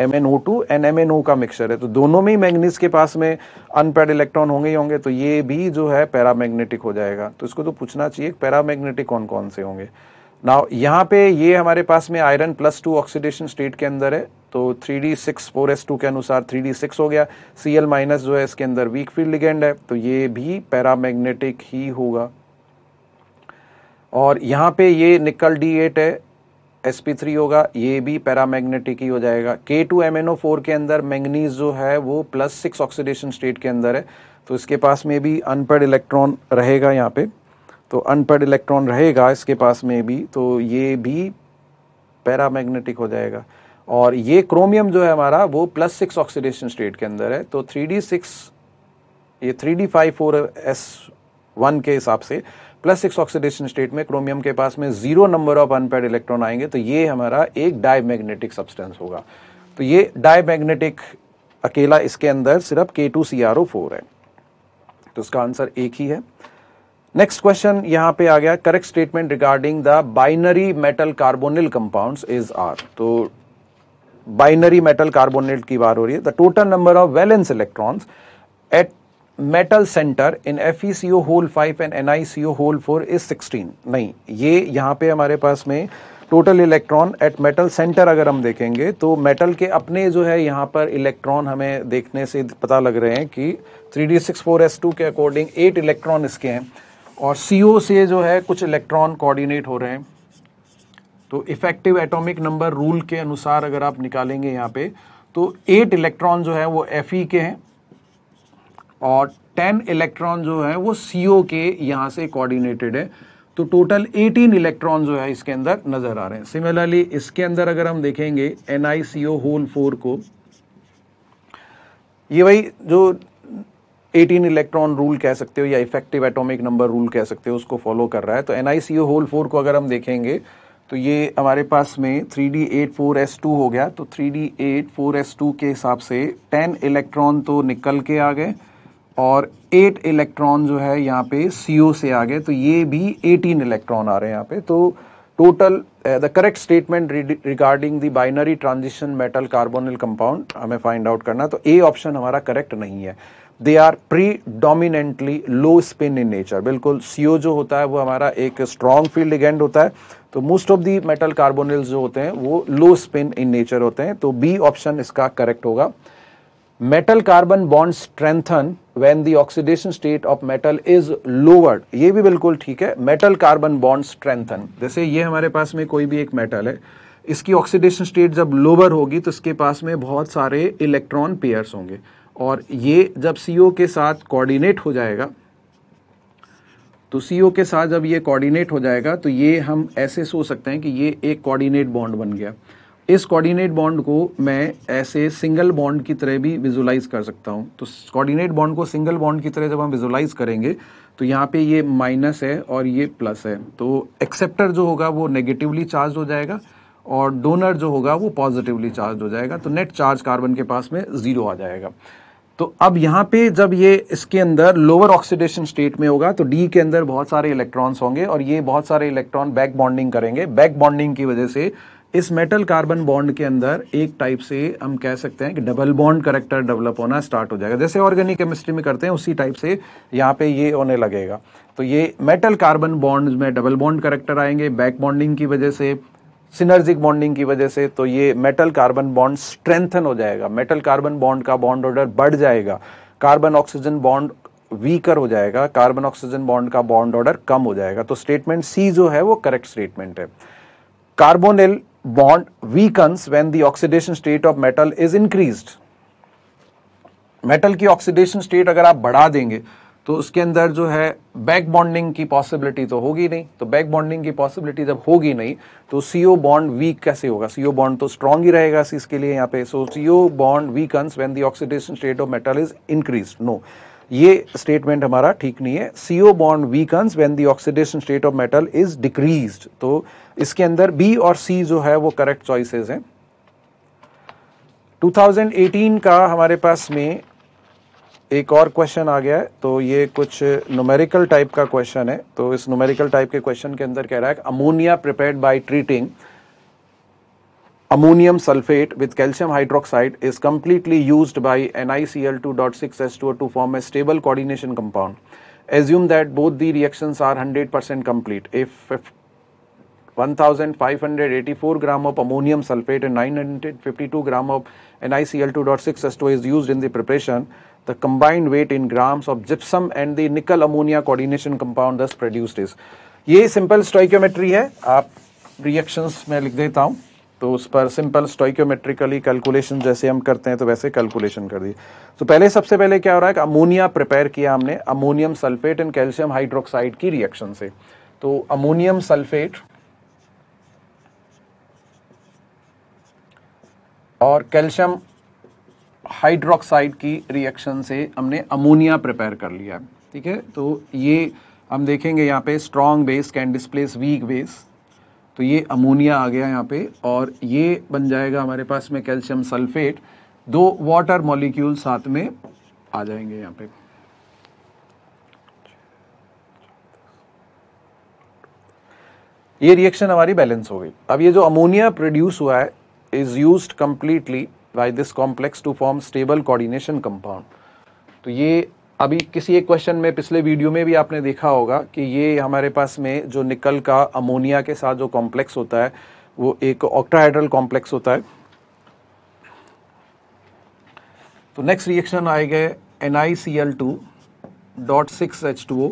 MnO2 एंड MnO का मिक्सचर है। तो दोनों में ही मैग्नीज के पास में अनपेड इलेक्ट्रॉन होंगे ही होंगे तो ये भी जो है पैरामैग्नेटिक हो जाएगा। तो इसको तो पूछना चाहिए पैरामैग्नेटिक कौन कौन से होंगे? नाउ यहाँ पे ये हमारे पास में iron plus two oxidation state के अंदर है। तो three D six four S two के अनुसार थ्री डी सिक्स हो गया। सी एल माइनस जो है, इसके अंदर वीक फ़ील्ड लिगेंड है। तो ये भी पैरामैग्नेटिक ही होगा। और यहाँ पे ये निकल डी एट है। Sp3 होगा, ये भी पैरामैग्नेटिक ही हो जाएगा। K2MnO4 के अंदर मैंगनीज जो है, वो प्लस सिक्स ऑक्सीडेशन स्टेट के अंदर है। तो इसके पास में भी अनपेड इलेक्ट्रॉन रहेगा यहाँ पे। तो अनपेड इलेक्ट्रॉन रहेगा इसके पास में भी तो ये भी पैरामैग्नेटिक हो जाएगा। और ये क्रोमियम जो है हमारा, वो प्लस सिक्स ऑक्सीडेशन स्टेट के अंदर है। तो थ्री डी सिक्स ये three D five four S one के हिसाब से प्लस सिक्स ऑक्सीडेशन स्टेट में क्रोमियम के पास में zero number of unpaired electron आएँगे तो ये हमारा एक डायमैग्नेटिक सब्सटेंस होगा। तो ये डायमैग्नेटिक अकेला इसके अंदर सिर्फ़ K two C R O four है। तो इसका आंसर एक ही है। नेक्स्ट क्वेश्चन यहाँ पे आ गया। Correct statement regarding the binary metal carbonyl compounds is are तो बाइनरी मेटल कार्बोनेट की बात हो रही है। The total number of valence electrons at metal centre in F E C O whole five and N I C O whole four is sixteen नहीं, ये यहाँ पे हमारे पास में total electron at metal centre अगर हम देखेंगे तो मेटल के अपने जो है यहाँ पर इलेक्ट्रॉन हमें देखने से पता लग रहे हैं कि three D six four S two के अकॉर्डिंग एट इलेक्ट्रॉन इसके हैं और सी ओ से जो है कुछ इलेक्ट्रॉन कोऑर्डिनेट हो रहे हैं। तो इफ़ेक्टिव एटॉमिक नंबर रूल के अनुसार अगर आप निकालेंगे यहाँ पे तो एट इलेक्ट्रॉन जो है वो एफ़ ई के हैं। और टेन इलेक्ट्रॉन जो है, वो ओ के यहाँ से कोऑर्डिनेटेड है। तो टोटल 18 इलेक्ट्रॉन जो है, इसके अंदर नज़र आ रहे हैं। सिमिलरली इसके अंदर अगर हम देखेंगे N I C O whole four को, ये भाई जो 18 इलेक्ट्रॉन रूल कह सकते हो, या इफ़ेक्टिव एटॉमिक नंबर रूल कह सकते हो, उसको फॉलो कर रहा है। तो एन होल फोर को अगर हम देखेंगे तो ये हमारे पास में three D eight four S two हो गया। तो three D eight four S two के हिसाब से टेन इलेक्ट्रॉन तो निकल के आ गए। और एट इलेक्ट्रॉन जो है यहाँ पे सीओ से आ गए तो ये भी एटीन इलेक्ट्रॉन आ रहे हैं यहाँ पे। तो total the correct statement regarding the binary transition metal carbonyl compound हमें फाइंड आउट करना। तो ए ऑप्शन हमारा करेक्ट नहीं है। They are predominantly low spin in nature बिल्कुल सीओ जो होता है वो हमारा एक स्ट्रॉन्ग फ़ील्ड लिगेंड होता है। तो most of the metal carbonyls जो होते हैं, वो लो स्पिन इन नेचर होते हैं। तो बी ऑप्शन इसका करेक्ट होगा। Metal carbon bond strengthen when the oxidation state of metal is lowered ये भी बिल्कुल ठीक है। मेटल कार्बन बॉन्ड स्ट्रेंथन जैसे ये हमारे पास में कोई भी एक मेटल है, इसकी ऑक्सीडेशन स्टेट जब लोअर होगी तो इसके पास में बहुत सारे इलेक्ट्रॉन पेयर्स होंगे। और ये जब सीओ के साथ कोऑर्डिनेट हो जाएगा तो सीओ के साथ जब ये कोऑर्डिनेट हो जाएगा तो ये हम ऐसे सोच सकते हैं कि ये एक कोऑर्डिनेट बॉन्ड बन गया। इस कोऑर्डिनेट बॉन्ड को मैं ऐसे सिंगल बॉन्ड की तरह भी विजुलाइज कर सकता हूँ। तो कोऑर्डिनेट बॉन्ड को सिंगल बॉन्ड की तरह जब हम विजुलाइज करेंगे तो यहाँ पे ये माइनस है और ये प्लस है। तो एक्सेप्टर जो होगा वो नेगेटिवली चार्ज हो जाएगा और डोनर जो होगा वो पॉजिटिवली चार्ज हो जाएगा। तो नेट चार्ज कार्बन के पास में ज़ीरो आ जाएगा। तो अब यहाँ पे जब ये इसके अंदर लोअर ऑक्सीडेशन स्टेट में होगा तो डी के अंदर बहुत सारे इलेक्ट्रॉन्स होंगे और ये बहुत सारे इलेक्ट्रॉन बैक बॉन्डिंग करेंगे। बैक बॉन्डिंग की वजह से इस मेटल कार्बन बॉन्ड के अंदर एक टाइप से हम कह सकते हैं कि डबल बॉन्ड करेक्टर डेवलप होना स्टार्ट हो जाएगा। जैसे ऑर्गेनिक केमिस्ट्री में करते हैं, उसी टाइप से यहाँ पे ये होने लगेगा। तो ये मेटल कार्बन बॉन्ड में डबल बॉन्ड करेक्टर आएँगे बैक बॉन्डिंग की वजह से सिनर्जिक बॉन्डिंग की वजह से तो ये मेटल कार्बन बॉन्ड स्ट्रेंथन हो जाएगा। मेटल कार्बन बॉन्ड का बॉन्ड ऑर्डर बढ़ जाएगा। कार्बन ऑक्सीजन बॉन्ड वीकर हो जाएगा। कार्बन ऑक्सीजन बॉन्ड का बॉन्ड ऑर्डर कम हो जाएगा। तो स्टेटमेंट सी जो है वो करेक्ट स्टेटमेंट है। Carbonyl bond weakens when the oxidation state of metal is increased. Metal की ऑक्सीडेशन स्टेट अगर आप बढ़ा देंगे तो उसके अंदर जो है बैक बॉन्डिंग की पॉसिबिलिटी तो होगी नहीं। तो बैक बॉन्डिंग की पॉसिबिलिटी जब होगी नहीं तो सीओ बॉन्ड वीक कैसे होगा? सीओ बॉन्ड तो स्ट्रांग ही रहेगा इसके लिए यहाँ पे। So CO bond weakens when the oxidation state of metal is increase no ये स्टेटमेंट हमारा ठीक नहीं है। CO bond weakens when the oxidation state of metal is decreased तो इसके अंदर बी और सी जो है वो करेक्ट चॉइसेस हैं। 2018 का हमारे पास में एक और क्वेश्चन आ गया है। तो ये कुछ न्यूमेरिकल टाइप का क्वेश्चन है। तो इस न्यूमेरिकल टाइप के क्वेश्चन के अंदर कह रहा है ammonia prepared by treating ammonium sulfate with calcium hydroxide is completely used by NiCl2.6H2O to form a stable coordination compound. Assume that both the reactions are 100% complete. If 1584 gram of ammonium sulfate and 952 gram of NiCl2.6H2O is used in the preparation, the combined weight in grams of gypsum and the nickel ammonia coordination compound thus produced is. ये simple stoichiometry है आप reactions में लिख देता हूं तो उस पर सिंपल स्टोइक्योमेट्रिकली कैलकुलेशन जैसे हम करते हैं तो वैसे कैलकुलेशन कर दी तो पहले, सबसे पहले क्या हो रहा है कि अमोनिया प्रिपेयर किया हमने ammonium sulphate and calcium hydroxide की रिएक्शन से। तो अमोनियम सल्फेट और कैल्शियम हाइड्रोक्साइड की रिएक्शन से हमने अमोनिया प्रिपेयर कर लिया। ठीक है? तो ये हम देखेंगे यहाँ पे strong base can displace weak base तो ये अमोनिया आ गया यहाँ पे और ये बन जाएगा हमारे पास में कैल्शियम सल्फेट। दो वाटर मॉलिक्यूल साथ में आ जाएँगे यहाँ पे। ये रिएक्शन हमारी बैलेंस हो गई। अब ये जो अमोनिया प्रोड्यूस हुआ है is use completely by this complex to form stable coordination compound तो ये अभी किसी एक क्वेश्चन में पिछले वीडियो में भी आपने देखा होगा कि ये हमारे पास में जो निकल का अमोनिया के साथ जो कॉम्प्लेक्स होता है, वो एक ऑक्टाहाइड्रल कॉम्प्लेक्स होता है। तो नेक्स्ट रिएक्शन आएगा N I C L two dot six H two O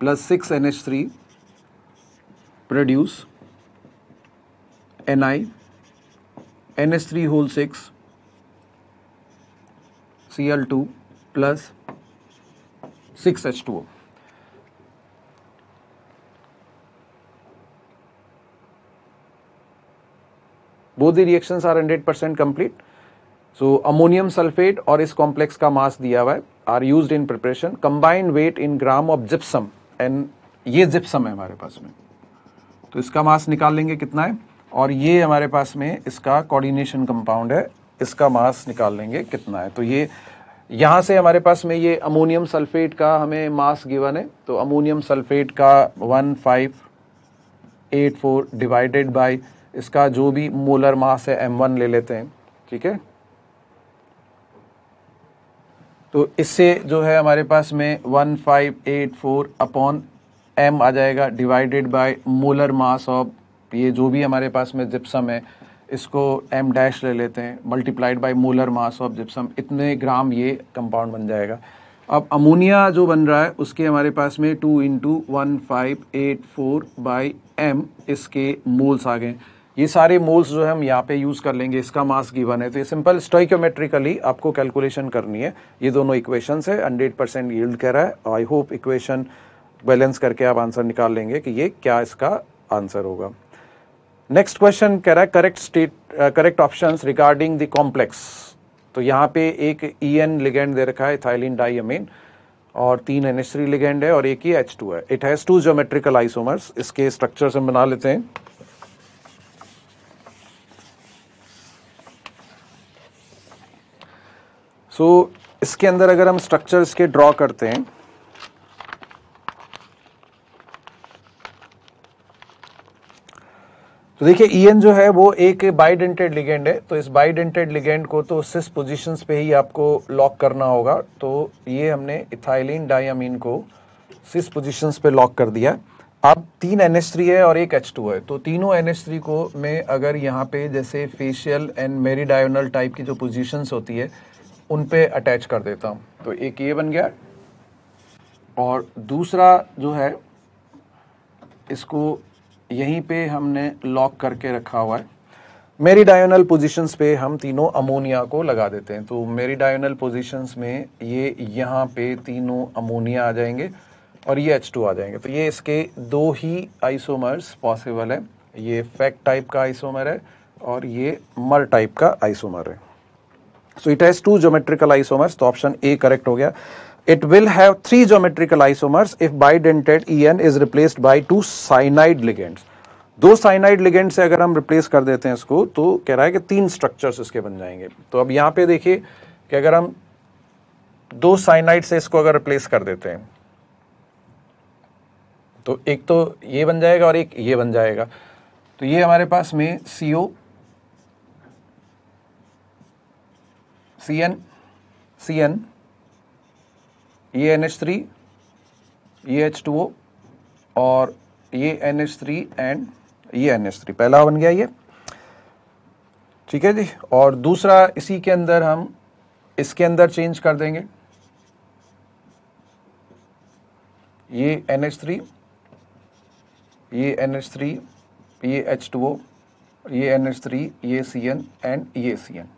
plus six N H three produce N I N H three whole six C L two plus six H two both the reactions are 100% complete. So, ammonium sulfate और इस complex का mass दिया हुआ है are use in preparation combined weight in gram of gypsum and ये gypsum है हमारे पास में। तो इसका मास निकाल लेंगे कितना है? और ये हमारे पास में इसका कोऑर्डिनेशन कंपाउंड है। इसका मास निकाल लेंगे कितना है? तो ये यहाँ से हमारे पास में ये अमोनियम सल्फेट का हमें मास गिवन है। तो अमोनियम सल्फेट का one five eight four divided by इसका जो भी मोलर मास है एम वन ले लेते हैं। ठीक है? तो इससे जो है हमारे पास में one five eight four upon M आ जाएगा divided by molar mass of ये जो भी हमारे पास में जिप्सम है इसको एम डैश ले लेते हैं multiplied by molar mass of gypsum इतने ग्राम ये कंपाउंड बन जाएगा। अब अमोनिया जो बन रहा है, उसके हमारे पास में two into one five eight four by M इसके मोल्स आ गए। ये सारे मोल्स जो है हम यहाँ पे यूज़ कर लेंगे, इसका मास गिवन है। तो ये सिंपल स्टोइकोमेट्रिकली आपको कैलकुलेशन करनी है। ये दोनों इक्वेशन है हंड्रेड परसेंट यील्ड कह रहा है। आई होप इक्वेशन बैलेंस करके आप आंसर निकाल लेंगे कि ये क्या इसका आंसर होगा। नेक्स्ट क्वेश्चन कह रहा है correct state correct option regarding the complex तो यहाँ पे एक ई एन लिगेंड दे रखा है थाइलिन डाइमीन और तीन एन एच थ्री लिगेंड है और एक ही एच टू है. It has two geometrical isomers इसके स्ट्रक्चर से बना लेते हैं. सो so, इसके अंदर अगर हम स्ट्रक्चर इसके ड्रॉ करते हैं तो देखिए ईएन जो है, वो एक बाइडेंटेड लिगेंड है तो इस बाइडेंटेड लिगेंड को तो सिस पोजीशंस पे ही आपको लॉक करना होगा। तो ये हमने इथाइलिन डायमीन को सिस पोजीशंस पे लॉक कर दिया। अब तीन NH3 है और एक H2 है। तो तीनों NH3 को मैं अगर यहाँ पे जैसे फेशियल एंड मेरीडायोनल टाइप की जो पोजीशंस होती है, उन पे अटैच कर देता हूँ। तो एक ये बन गया। और दूसरा जो है, इसको यहीं पे हमने लॉक करके रखा हुआ है। मेरी डायोनल पोजिशंस पे हम तीनों अमोनिया को लगा देते हैं। तो मेरी डायोनल पोजिशंस में ये यहाँ पे तीनों अमोनिया आ जाएँगे और ये H2 आ जाएँगे। तो ये इसके दो ही आइसोमर्स पॉसिबल है। ये फैक्ट टाइप का आइसोमर है और ये मर टाइप का आइसोमर है। So it has two geometrical isomers तो ऑप्शन ए करेक्ट हो गया। It will have three geometrical isomers if bidentate En is replaced by two cyanide ligands. दो साइनाइड लिगेंड से अगर हम रिप्लेस कर देते हैं इसको तो कह रहा है कि तीन स्ट्रक्चर्स इसके बन जाएँगे तो अब यहाँ पे देखिए कि अगर हम दो साइनाइड से इसको अगर रिप्लेस कर देते हैं तो एक तो ये बन जाएगा और एक ये बन जाएगा तो ये हमारे पास में C O C N C N ये एन एच थ्री ये एच टू ओ और ये एन एच थ्री एंड ये एन एच थ्री पहला बन गया ये। ठीक है जी? और दूसरा इसी के अंदर हम इसके अंदर चेंज कर देंगे। ये एन एच थ्री ये एन एच थ्री ये एच टू ओ ये एन एच थ्री ये सी एन एंड ये सी एन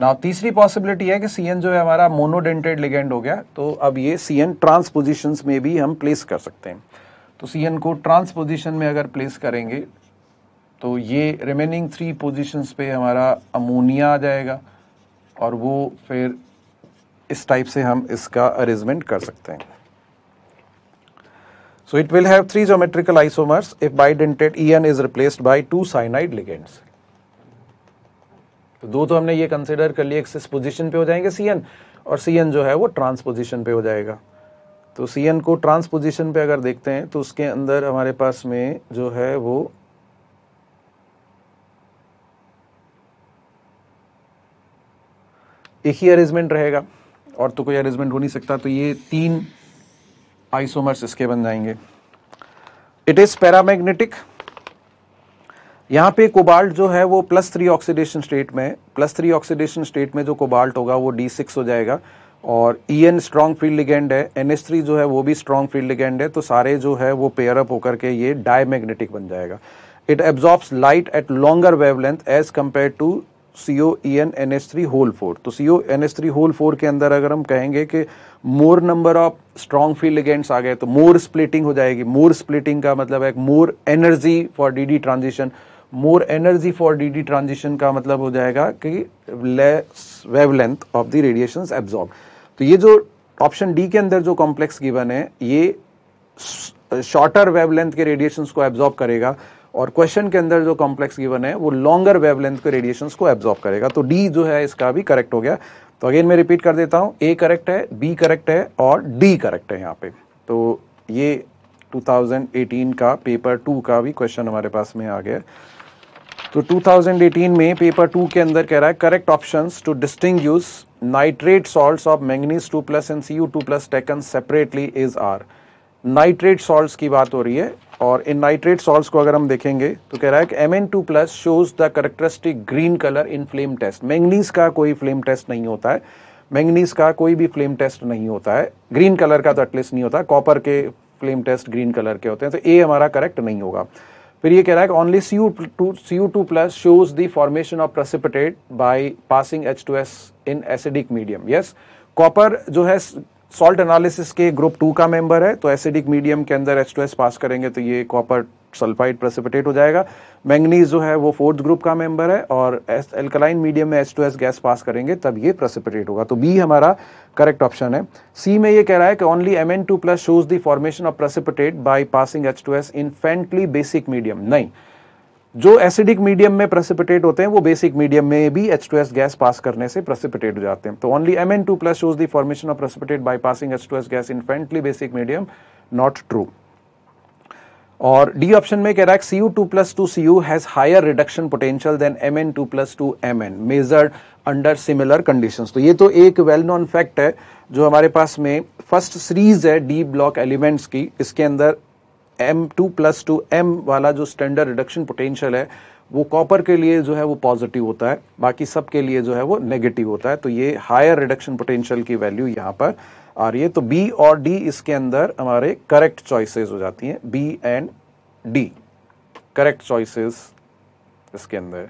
ना तीसरी पॉसिबिलिटी है कि सी एन जो है हमारा मोनोडेंटेड लिगेंड हो गया तो अब ये सी एन ट्रांसपोजिशन में भी हम प्लेस कर सकते हैं तो सी एन को ट्रांसपोजिशन में अगर प्लेस करेंगे तो ये रिमेनिंग थ्री पोजिशंस पे हमारा अमोनिया आ जाएगा और वो फिर इस टाइप से हम इसका अरेंजमेंट कर सकते हैं So, it will have three geometrical isomers if bidentate En is replaced by two cyanide ligands. तो दो तो हमने ये कंसिडर कर लिया एक्सिस पोजीशन पे हो जाएँगे सी एन और सी एन जो है वो ट्रांस पोजीशन पे हो जाएगा। तो सी एन को ट्रांस पोजीशन पे अगर देखते हैं तो उसके अंदर हमारे पास में जो है वो एक ही अरेंजमेंट रहेगा। और तो कोई अरेंजमेंट हो नहीं सकता तो ये तीन आइसोमर्स इसके बन जाएँगे। इट इज़ पैरामैग्नेटिक यहाँ पे कोबाल्ट जो है वो प्लस थ्री ऑक्सीडेशन स्टेट में प्लस थ्री ऑक्सीडेशन स्टेट में जो कोबाल्ट होगा वो डी सिक्स हो जाएगा। और E N strong field ligand है। एन एस थ्री जो है वो भी स्ट्रॉन्ग फ़ील्ड लिगेंड है। तो सारे जो है वो पेयर अप होकर के ये डायमैग्नेटिक बन जाएगा। It absorbs light at longer wavelength as compare to C O E N N S three whole four तो C O N S three whole four के अंदर अगर हम कहेंगे कि more number of strong field ligands आ गए तो मोर splitting हो जाएगी। मोर स्प्लिटिंग का मतलब है more energy for D D transition more energy for D D transition का मतलब हो जाएगा कि less wave length of the radiation absorb तो ये जो ऑप्शन डी के अंदर जो कॉम्प्लेक्स गिवन है, ये शॉर्टर वेवलेंथ के रेडिएशंस को एब्जॉर्ब करेगा और क्वेश्चन के अंदर जो कॉम्प्लेक्स गिवन है, वो लॉन्गर वेवलेंथ के रेडिएशंस को एब्जॉर्ब करेगा। तो डी जो है, इसका भी करेक्ट हो गया। तो अगेन मैं रिपीट कर देता हूँ। ए करेक्ट है बी करेक्ट है और डी करेक्ट है यहाँ पे। तो ये 2018 का पेपर टू का भी क्वेश्चन हमारे पास में आ गया। तो 2018 में पेपर टू के अंदर कह रहा है correct option to distinguish nitrate salt of manganese two plus and C U two plus taken separately is are nitrate salt की बात हो रही है और इन नाइट्रेट सॉल्ट को अगर हम देखेंगे तो कह रहा है कि M N two plus shows the characteristic green colour in flame test manganese का कोई फ्लेम टेस्ट नहीं होता है। मैंगनीज का कोई भी फ्लेम टेस्ट नहीं होता है। ग्रीन कलर का तो एटलीस्ट नहीं होता। कॉपर के फ्लेम टेस्ट ग्रीन कलर के होते हैं। तो ए हमारा करेक्ट नहीं होगा। फिर ये कह रहा है कि only C U two C U two plus shows the formation of precipitate by passing H two S in acidic medium yes copper जो है सॉल्ट एनालिसिस के ग्रुप टू का मेंबर है तो एसिडिक मीडियम के अंदर एच टू एस पास करेंगे तो ये कॉपर सल्फाइड प्रेसिपिटेट हो जाएगा। मैंगनीज जो है, वो फोर्थ ग्रुप का मेंबर है और एल्कलाइन मीडियम में H two S gas pass करेंगे, तब ये प्रेसिपिटेट होगा। तो बी हमारा करेक्ट ऑप्शन है। सी में ये कह रहा है कि only M N two plus shows the formation of precipitate by passing H two S in faintly basic medium नहीं। जो एसिडिक मीडियम में प्रेसिपिटेट होते हैं, वो बेसिक मीडियम में भी H two S gas pass करने से प्रेसिपिटेट हो जाते हैं। तो only M N two plus shows the formation of precipitate by passing H two S gas in faintly basic medium not true और डी ऑप्शन में कह रहा है C U two plus to C U has higher reduction potential than M N two plus to M N measured under similar condition तो ये तो एक well known fact है जो हमारे पास में फ़र्स्ट सीरीज़ है डी ब्लॉक एलिमेंट्स की, इसके अंदर M two plus to M वाला जो स्टैंडर्ड रिडक्शन पोटेंशियल है, वो कॉपर के लिए जो है वो पॉजिटिव होता है, बाकी सब के लिए जो है वो नेगेटिव होता है। तो ये हायर रिडक्शन पोटेंशियल की वैल्यू यहाँ पर आ रही है तो बी और डी इसके अंदर हमारे करेक्ट चॉइसेस हो जाती हैं B and D correct choices इसके अंदर।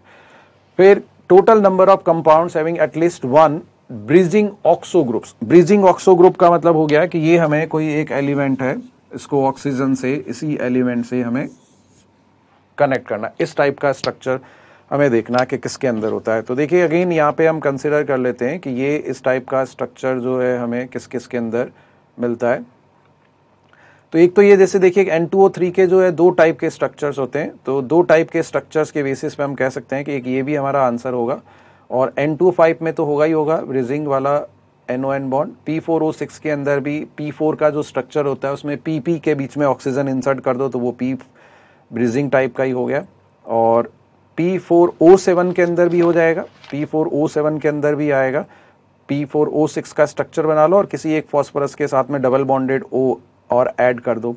फिर total number of compounds having at least one bridging oxo groups bridging oxo group का मतलब हो गया कि ये हमें कोई एक एलिमेंट है, इसको ऑक्सीजन से, इसी एलिमेंट से हमें कनेक्ट करना इस टाइप का स्ट्रक्चर हमें देखना है कि किसके अंदर होता है। तो देखिए अगेन यहाँ पे हम कंसिडर कर लेते हैं कि ये इस टाइप का स्ट्रक्चर जो है हमें किस किस के अंदर मिलता है। तो एक तो ये जैसे देखिए एन टू ओ थ्री के जो है दो टाइप के स्ट्रक्चर्स होते हैं। तो दो टाइप के स्ट्रक्चर्स के बेसिस पे हम कह सकते हैं कि एक ये भी हमारा आंसर होगा और एन टू फाइव में तो होगा ही होगा ब्रिजिंग वाला N O N bond P four O six के अंदर भी पी फोर का जो स्ट्रक्चर होता है, उसमें पी पी के बीच में ऑक्सीजन इंसर्ट कर दो तो वो पी ब्रिजिंग टाइप का ही हो गया। और पी फोर ओ सेवन के अंदर भी हो जाएगा पी फोर ओ सेवन के अंदर भी आएगा। पी फोर ओ सिक्स का स्ट्रक्चर बना लो और किसी एक फॉस्फोरस के साथ में डबल बॉन्डेड ओ और ऐड कर दो।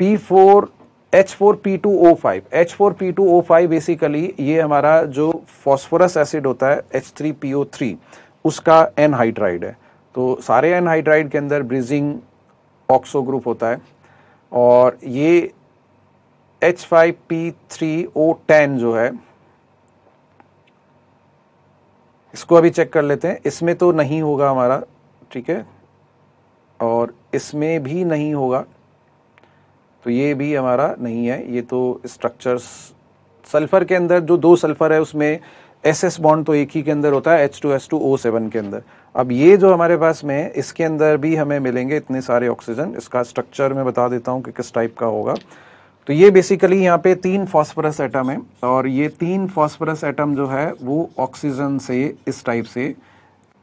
P four H four P two O five H four P two O five basically ये हमारा जो फॉस्फोरस एसिड होता है H three P O three उसका एन हाइड्राइड है। तो सारे एन हाइड्राइड के अंदर ब्रिजिंग ऑक्सो ग्रुप होता है। और ये H five P three O ten जो है, इसको अभी चेक कर लेते हैं। इसमें तो नहीं होगा हमारा, ठीक है? और इसमें भी नहीं होगा तो ये भी हमारा नहीं है। ये तो स्ट्रक्चर्स सल्फ़र के अंदर जो दो सल्फ़र है, उसमें एस एस बॉन्ड तो एक ही के अंदर होता है H two S two O seven के अंदर। अब ये जो हमारे पास में इसके अंदर भी हमें मिलेंगे इतने सारे ऑक्सीजन इसका स्ट्रक्चर मैं बता देता हूँ कि किस टाइप का होगा। तो ये बेसिकली यहाँ पे तीन फॉस्फोरस एटम है और ये तीन फॉस्फोरस एटम जो है, वो ऑक्सीजन से, इस टाइप से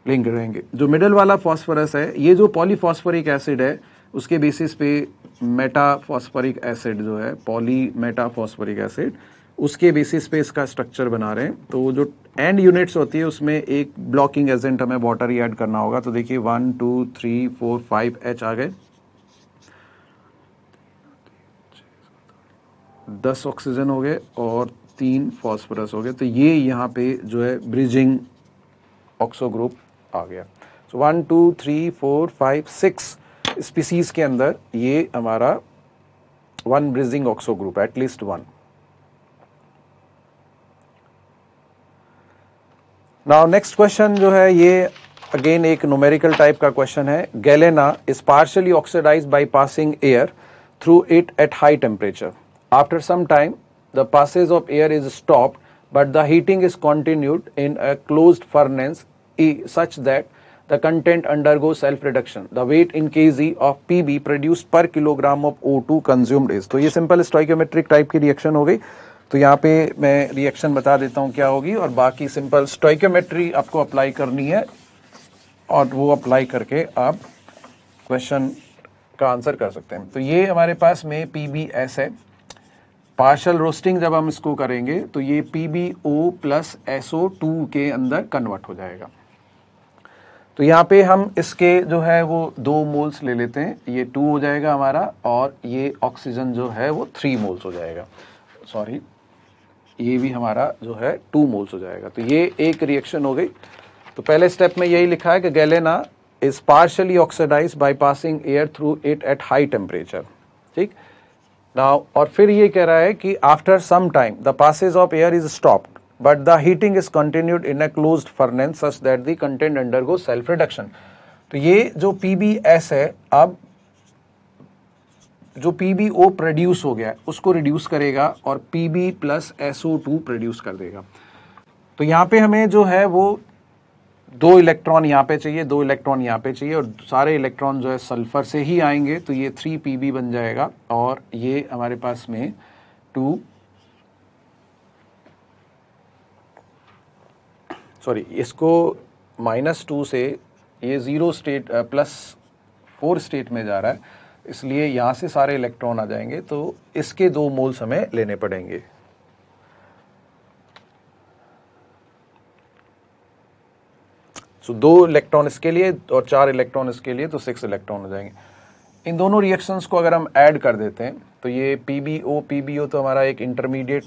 लिंक रहेंगे। जो मिडल वाला फॉस्फोरस है, ये जो पॉलीफॉस्फोरिक एसिड है, उसके बेसिस पे मेटाफॉस्फोरिक एसिड जो है पॉली मेटाफॉस्फोरिक एसिड उसके बेसिस पे इसका स्ट्रक्चर बना रहे हैं। तो जो एंड यूनिट्स होती है, उसमें एक ब्लॉकिंग एजेंट हमें वाटर ही ऐड करना होगा। तो देखिए one two three four five H आ गए। दस ऑक्सीजन हो गए और तीन फॉस्फोरस हो गए। तो ये यहाँ पे जो है ब्रिजिंग ऑक्सो ग्रुप आ गया। So one two three four five six species के अंदर ये हमारा one bridging oxo group at least one now next question जो है, ये अगेन एक न्यूमेरिकल टाइप का क्वेश्चन है। Galena is partially oxidise by passing air through it at high temperature after some time the passage of air is stop but the heating is continued in a closed furnace such that the content undergo self reduction the weight in kg of pb produced per kilogram of o2 consumed is. तो ये simple stoichiometric type की reaction हो गई। तो यहाँ पे मैं reaction बता देता हूँ क्या होगी, और बाकी सिंपल स्टोइकोमेट्री आपको अप्लाई करनी है, और वो अप्लाई करके आप क्वेश्चन का आंसर कर सकते हैं। तो ये हमारे पास में पी है। पार्शल रोस्टिंग जब हम इसको करेंगे तो ये P B O plus S O two के अंदर कन्वर्ट हो जाएगा। तो यहाँ पे हम इसके जो है वो दो मोल्स ले लेते हैं। ये टू हो जाएगा हमारा और ये ऑक्सीजन जो है वो थ्री मोल्स हो जाएगा। सॉरी ये भी हमारा जो है टू मोल्स हो जाएगा। तो ये एक रिएक्शन हो गई। तो पहले स्टेप में यही लिखा है कि galena is partly oxidise by passing air through it at high temperature ठीक? नाउ और फिर ये कह रहा है कि after some time the passage of air is stopped but the heating is continued in a close furnace such that the content undergo self reduction तो ये जो पीबीएस है, अब जो पीबीओ प्रोड्यूस हो गया है, उसको रिड्यूस करेगा और P B plus S O two produce कर देगा। तो यहाँ पे हमें जो है वो दो इलेक्ट्रॉन यहाँ पे चाहिए, दो इलेक्ट्रॉन यहाँ पे चाहिए और सारे इलेक्ट्रॉन जो है सल्फ़र से ही आएँगे तो ये थ्री पीबी बन जाएगा और ये हमारे पास में टू सॉरी इसको माइनस टू से ये zero state plus four state में जा रहा है, इसलिए यहाँ से सारे इलेक्ट्रॉन आ जाएँगे तो इसके दो मोल्स हमें लेने पड़ेंगे। सो दो इलेक्ट्रॉन इसके लिए और चार इलेक्ट्रॉन इसके लिए तो सिक्स इलेक्ट्रॉन हो जाएँगे। इन दोनों रिएक्शंस को अगर हम ऐड कर देते हैं तो ये P B O P B O तो हमारा एक इंटरमीडिएट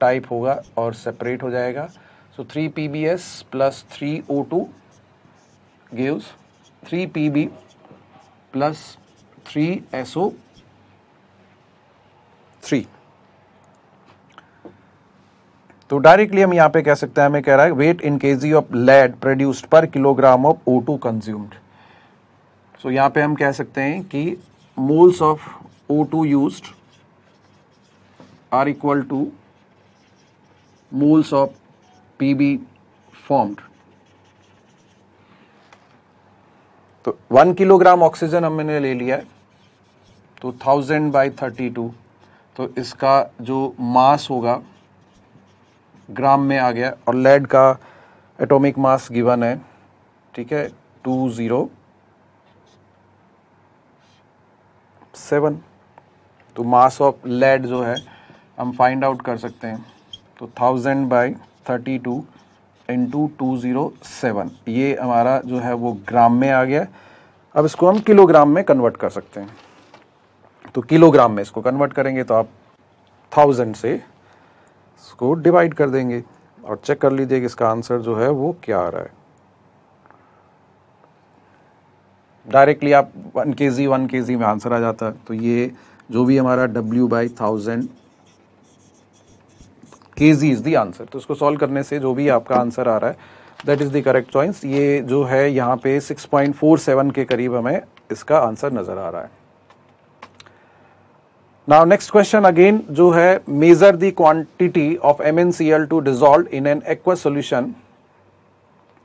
टाइप होगा और सेपरेट हो जाएगा। So three P B S plus three O two gives three P B plus three S O three तो डायरेक्टली हम यहाँ पे कह सकते हैं, हमें कह रहा है weight in KG of lead produced per kilogram of O two consumed so यहाँ पे हम कह सकते हैं कि moles of O two use are equal to moles of P B formed तो वन किलोग्राम ऑक्सीजन हमने ले लिया है तो थाउज़ेंड बाई थर्टी टू तो इसका जो मास होगा ग्राम में आ गया और लेड का एटॉमिक मास गिवन है, ठीक है टू ज़ीरो सेवन तो मास ऑफ़ लेड जो है, हम फाइंड आउट कर सकते हैं। तो thousand by thirty two into two zero seven ये हमारा जो है वो ग्राम में आ गया। अब इसको हम किलोग्राम में कन्वर्ट कर सकते हैं। तो किलोग्राम में इसको कन्वर्ट करेंगे तो आप थाउज़ेंड से इसको डिवाइड कर देंगे और चेक कर लीजिए कि इसका आंसर जो है वो क्या आ रहा है। डायरेक्टली आप वन के जी वन के जी में आंसर आ जाता है। तो ये जो भी हमारा डब्ल्यू बाई थाउज़ेंड के जी इज़ दी आंसर तो इसको सॉल्व करने से जो भी आपका आंसर आ रहा है that is the correct choice ये जो है यहाँ पे 6.47 के करीब हमें इसका आंसर नज़र आ रहा है। Now next question again Jo hai measure the quantity of MnCl2 dissolved in an aqueous solution.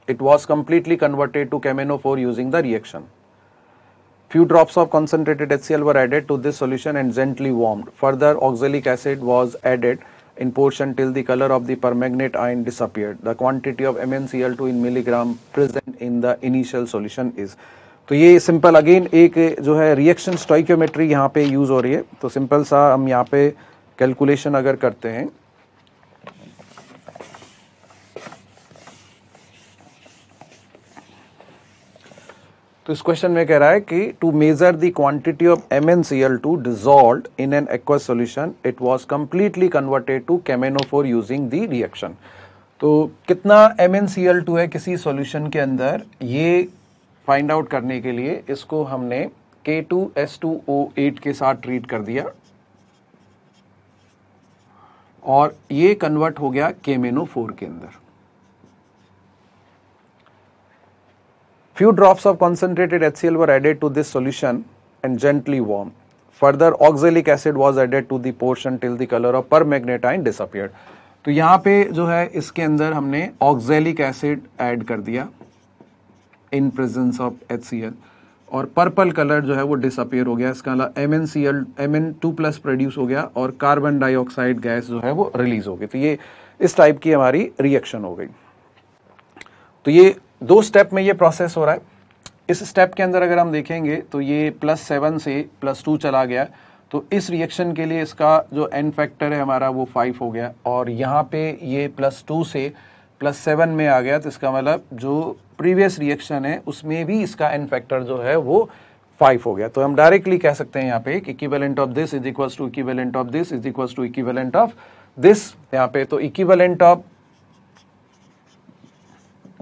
It was completely converted to KMnO4 using the reaction. Few drops of concentrated HCl were added to this solution and gently warmed. Further oxalic acid was added in portion till the color of the permanganate ion disappeared. The quantity of MnCl2 in milligram present in the initial solution is तो ये simple again एक जो है reaction stoichiometry यहाँ पे use हो रही है। तो सिंपल सा हम यहाँ पे कैलकुलेशन अगर करते हैं। तो इस क्वेश्चन में कह रहा है कि to measure the quantity of M N C L two dissolve in an aqua solution it was completely converted to कैमेनोफोर using the reaction तो कितना M N C L two है किसी सोल्यूशन के अंदर? ये फाइंड आउट करने के लिए इसको हमने K two S two O eight के साथ ट्रीट कर दिया। और ये कन्वर्ट हो गया केमेनो फोर के अंदर। Few drops of concentrated H C L were added to this solution and gently warm further oxalic acid was added to दोर्शन till the colour of permanganate disappear तो यहाँ पे जो है, इसके अंदर हमने ऑक्जेलिक एसिड एड कर दिया। In presence of H C L और पर्पल कलर जो है वो डिसअपेयर हो गया। इसका अलावा M N C L M N two plus produce हो गया और कार्बन डाइऑक्साइड गैस जो है वो रिलीज़ हो गई। तो ये इस टाइप की हमारी रिएक्शन हो गई। तो ये दो स्टेप में ये प्रोसेस हो रहा है। इस स्टेप के अंदर अगर हम देखेंगे तो ये प्लस सेवन से प्लस टू चला गया। तो इस रिएक्शन के लिए इसका जो एन फैक्टर है हमारा वो फाइव हो गया। और यहाँ पे ये प्लस टू से प्लस सेवन में आ गया। तो इसका मतलब जो प्रीवियस रिएक्शन है, उसमें भी इसका एन फैक्टर जो है वो फाइव हो गया। तो हम डायरेक्टली कह सकते हैं यहाँ पे equivalent of this is equal to equivalent of this is equal to equivalent of this यहाँ पे तो equivalent of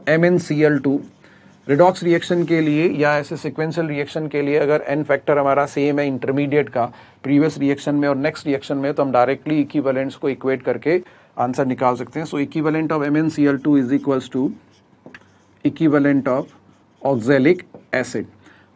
M N C L two redox reaction के लिए या ऐसे सिक्वेंशियल रिएक्शन के लिए अगर एन फैक्टर हमारा सेम है इंटरमीडिएट का प्रीवियस रिएक्शन में और नेक्स्ट रिएक्शन में तो हम डायरेक्टली इक्विवेलेंट्स को इक्वेट करके आंसर निकाल सकते हैं। So equivalent of M N C L two is equals to equivalent of oxalic acid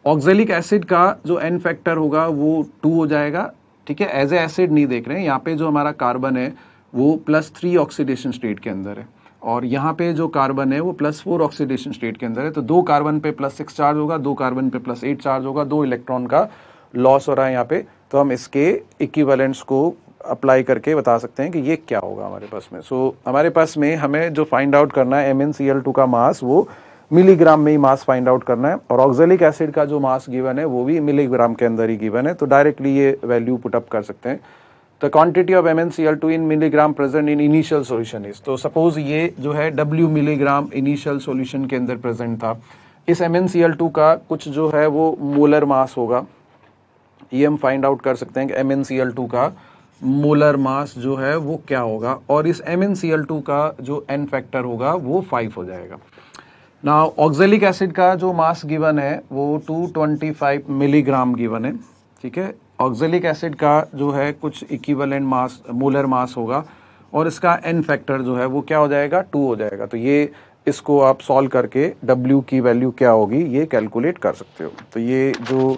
oxalic acid का जो एन फैक्टर होगा, वो टू हो जाएगा, ठीक है? एज ए एसिड नहीं देख रहे हैं। यहाँ पे जो हमारा कार्बन है, वो प्लस थ्री ऑक्सीडेशन स्टेट के अंदर है। और यहाँ पे जो कार्बन है, वो प्लस फोर ऑक्सीडेशन स्टेट के अंदर है। तो दो कार्बन पे प्लस सिक्स चार्ज होगा, दो कार्बन पे प्लस एट चार्ज होगा, दो इलेक्ट्रॉन का लॉस हो रहा है यहाँ पे। तो हम इसके इक्विवेलेंट्स को अप्लाई करके बता सकते हैं कि ये क्या होगा हमारे पास में। सो so, हमारे पास में हमें जो फाइंड आउट करना है M N C L two का मास वो मिलीग्राम में ही मास फाइंड आउट करना है। और ऑक्जेलिक एसिड का जो मास गिवन है वो भी मिलीग्राम के अंदर ही गिवन है। तो डायरेक्टली ये वैल्यू पुटअप कर सकते हैं। The quantity of MnCl2 in milligram present in initial solution is तो suppose ये जो है डब्ल्यू मिलीग्राम इनिशियल सोल्यूशन के अंदर प्रेजेंट था। इस M N C L two का कुछ जो है वो मोलर मास होगा। ये हम फाइंड आउट कर सकते हैं कि MnCl2 का मोलर मास जो है वो क्या होगा? और इस MnCl2 का जो n फैक्टर होगा, वो फाइव हो जाएगा। ना ऑक्जेलिक एसिड का जो मास गिवन है, वो 225 मिलीग्राम गिवन है, ठीक है? ऑक्जेलिक एसिड का जो है, कुछ इक्विवेलेंट मास मोलर मास होगा, और इसका एन फैक्टर जो है, वो क्या हो जाएगा? टू हो जाएगा। तो ये इसको आप सॉल्व करके W की वैल्यू क्या होगी, ये कैलकुलेट कर सकते हो। तो ये जो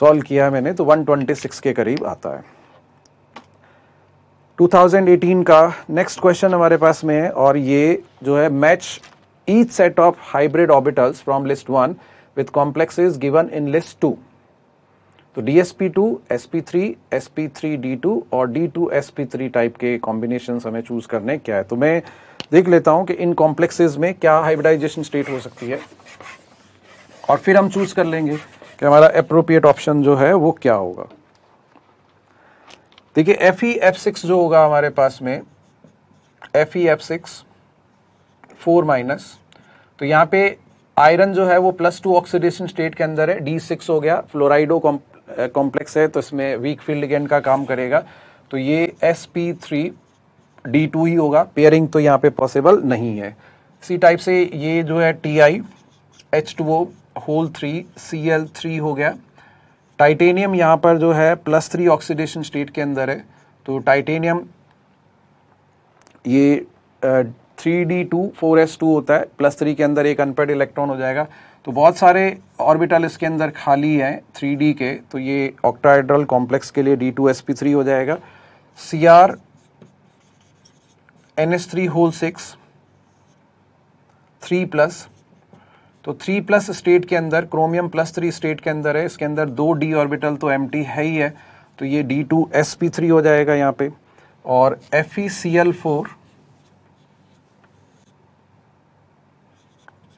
सॉल्व किया मैंने तो 126 के करीब आता है। 2018 का नेक्स्ट क्वेश्चन हमारे पास में है और ये जो है match each set of hybrid orbitals from list one with complexes given in list two तो DsP2, sp3, sp3d2 और d2 sp3 टाइप के कॉम्बिनेशन हमें चूज़ करने क्या है? तो मैं देख लेता हूँ कि इन कॉम्प्लेक्सेस में क्या हाइब्रिडाइजेशन स्टेट हो सकती है। और फिर हम चूज़ कर लेंगे कि हमारा अप्रोप्रिएट ऑप्शन जो है वो क्या होगा। देखिए एफ़ ई एफ़ सिक्स जो होगा हमारे पास में F E F six four minus तो यहाँ पे आयरन जो है वो प्लस टू ऑक्सीडेशन स्टेट के अंदर है डी सिक्स हो गया फ्लोराइडो कॉम्प्लेक्स है तो इसमें वीक फ़ील्ड गेंड का काम करेगा तो ये S P three D two ही होगा पेयरिंग तो यहाँ पे पॉसिबल नहीं है। सी टाइप से ये जो है T I H two O whole three C L three हो गया टाइटेनियम यहाँ पर जो है प्लस थ्री ऑक्सीडेशन स्टेट के अंदर है। तो टाइटेनियम ये three D two four S two होता है। प्लस थ्री के अंदर एक अनपेड इलेक्ट्रॉन हो जाएगा। तो बहुत सारे ऑर्बिटल इसके अंदर खाली हैं थ्री डी के। तो ये ऑक्टाइड्रल कॉम्प्लेक्स के लिए D two S P three हो जाएगा। C R N S three whole six three plus तो थ्री प्लस स्टेट के अंदर क्रोमियम प्लस थ्री स्टेट के अंदर है, इसके अंदर दो डी ऑर्बिटल तो एमटी है ही है तो ये D two S P three हो जाएगा यहाँ पे, और F E C L four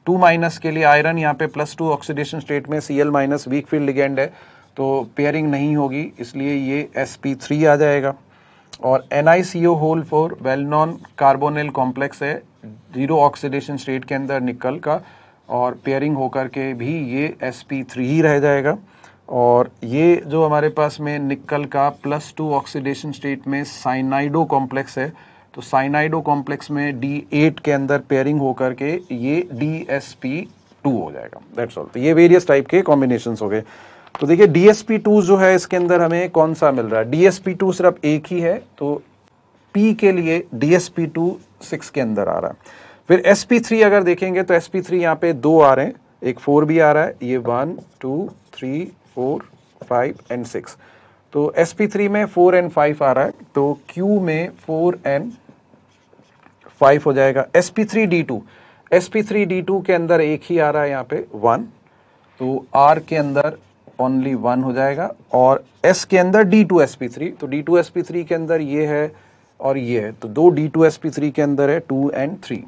two minus के लिए आयरन यहाँ पे प्लस टू ऑक्सीडेशन स्टेट में C L minus weak field ligand है तो पेयरिंग नहीं होगी, इसलिए ये एस पी थ्री आ जाएगा, और N I C O whole four well non carbonyl complex है ज़ीरो ऑक्सीडेशन स्टेट के अंदर निकल का और पेयरिंग होकर के भी ये एस पी थ्री ही रह जाएगा। और ये जो हमारे पास में निकल का प्लस टू ऑक्सीडेशन स्टेट में साइनाइडो कॉम्प्लेक्स है तो साइनाइडो कॉम्प्लेक्स में डी एट के अंदर पेयरिंग होकर के ये डी एस पी टू हो जाएगा। दैट्स ऑल तो ये वेरियस टाइप के कॉम्बिनेशन हो गए। तो देखिए डी एस पी टू जो है इसके अंदर हमें कौन सा मिल रहा है? डी एस पी टू सिर्फ़ एक ही है तो पी के लिए D S P two six के अंदर आ रहा है। फिर एस पी थ्री अगर देखेंगे तो एस पी थ्री यहाँ पे दो आ रहे हैं। एक फोर भी आ रहा है। ये one two three four five and six तो एस पी थ्री में फोर एंड फाइव आ रहा है। तो क्यू में फोर एंड फाइव हो जाएगा। S P three D two S P three D two के अंदर एक ही आ रहा है यहाँ पे वन तो आर के अंदर ओनली वन हो जाएगा। और एस के अंदर D two S P three तो D two S P three के अंदर ये है और ये है। तो दो D two S P three के अंदर है टू एंड थ्री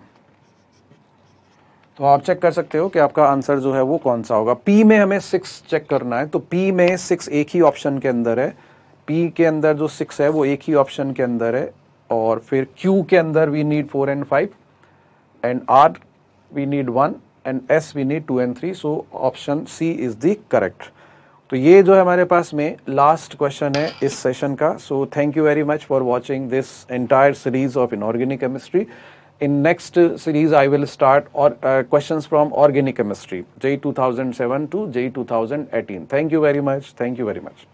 तो आप चेक कर सकते हो कि आपका आंसर जो है वो कौन सा होगा। पी में हमें सिक्स चेक करना है तो पी में सिक्स एक ही ऑप्शन के अंदर है। पी के अंदर जो सिक्स है, वो एक ही ऑप्शन के अंदर है। और फिर क्यू के अंदर we need four and five and R we need one and S we need two and three so option C is the correct तो ये जो है हमारे पास में लास्ट क्वेश्चन है इस सेशन का। So thank you very much for watching this entire series of inorganic chemistry in next series i will start or uh, questions from organic chemistry j 2007 to j 2018 thank you very much. Thank you very much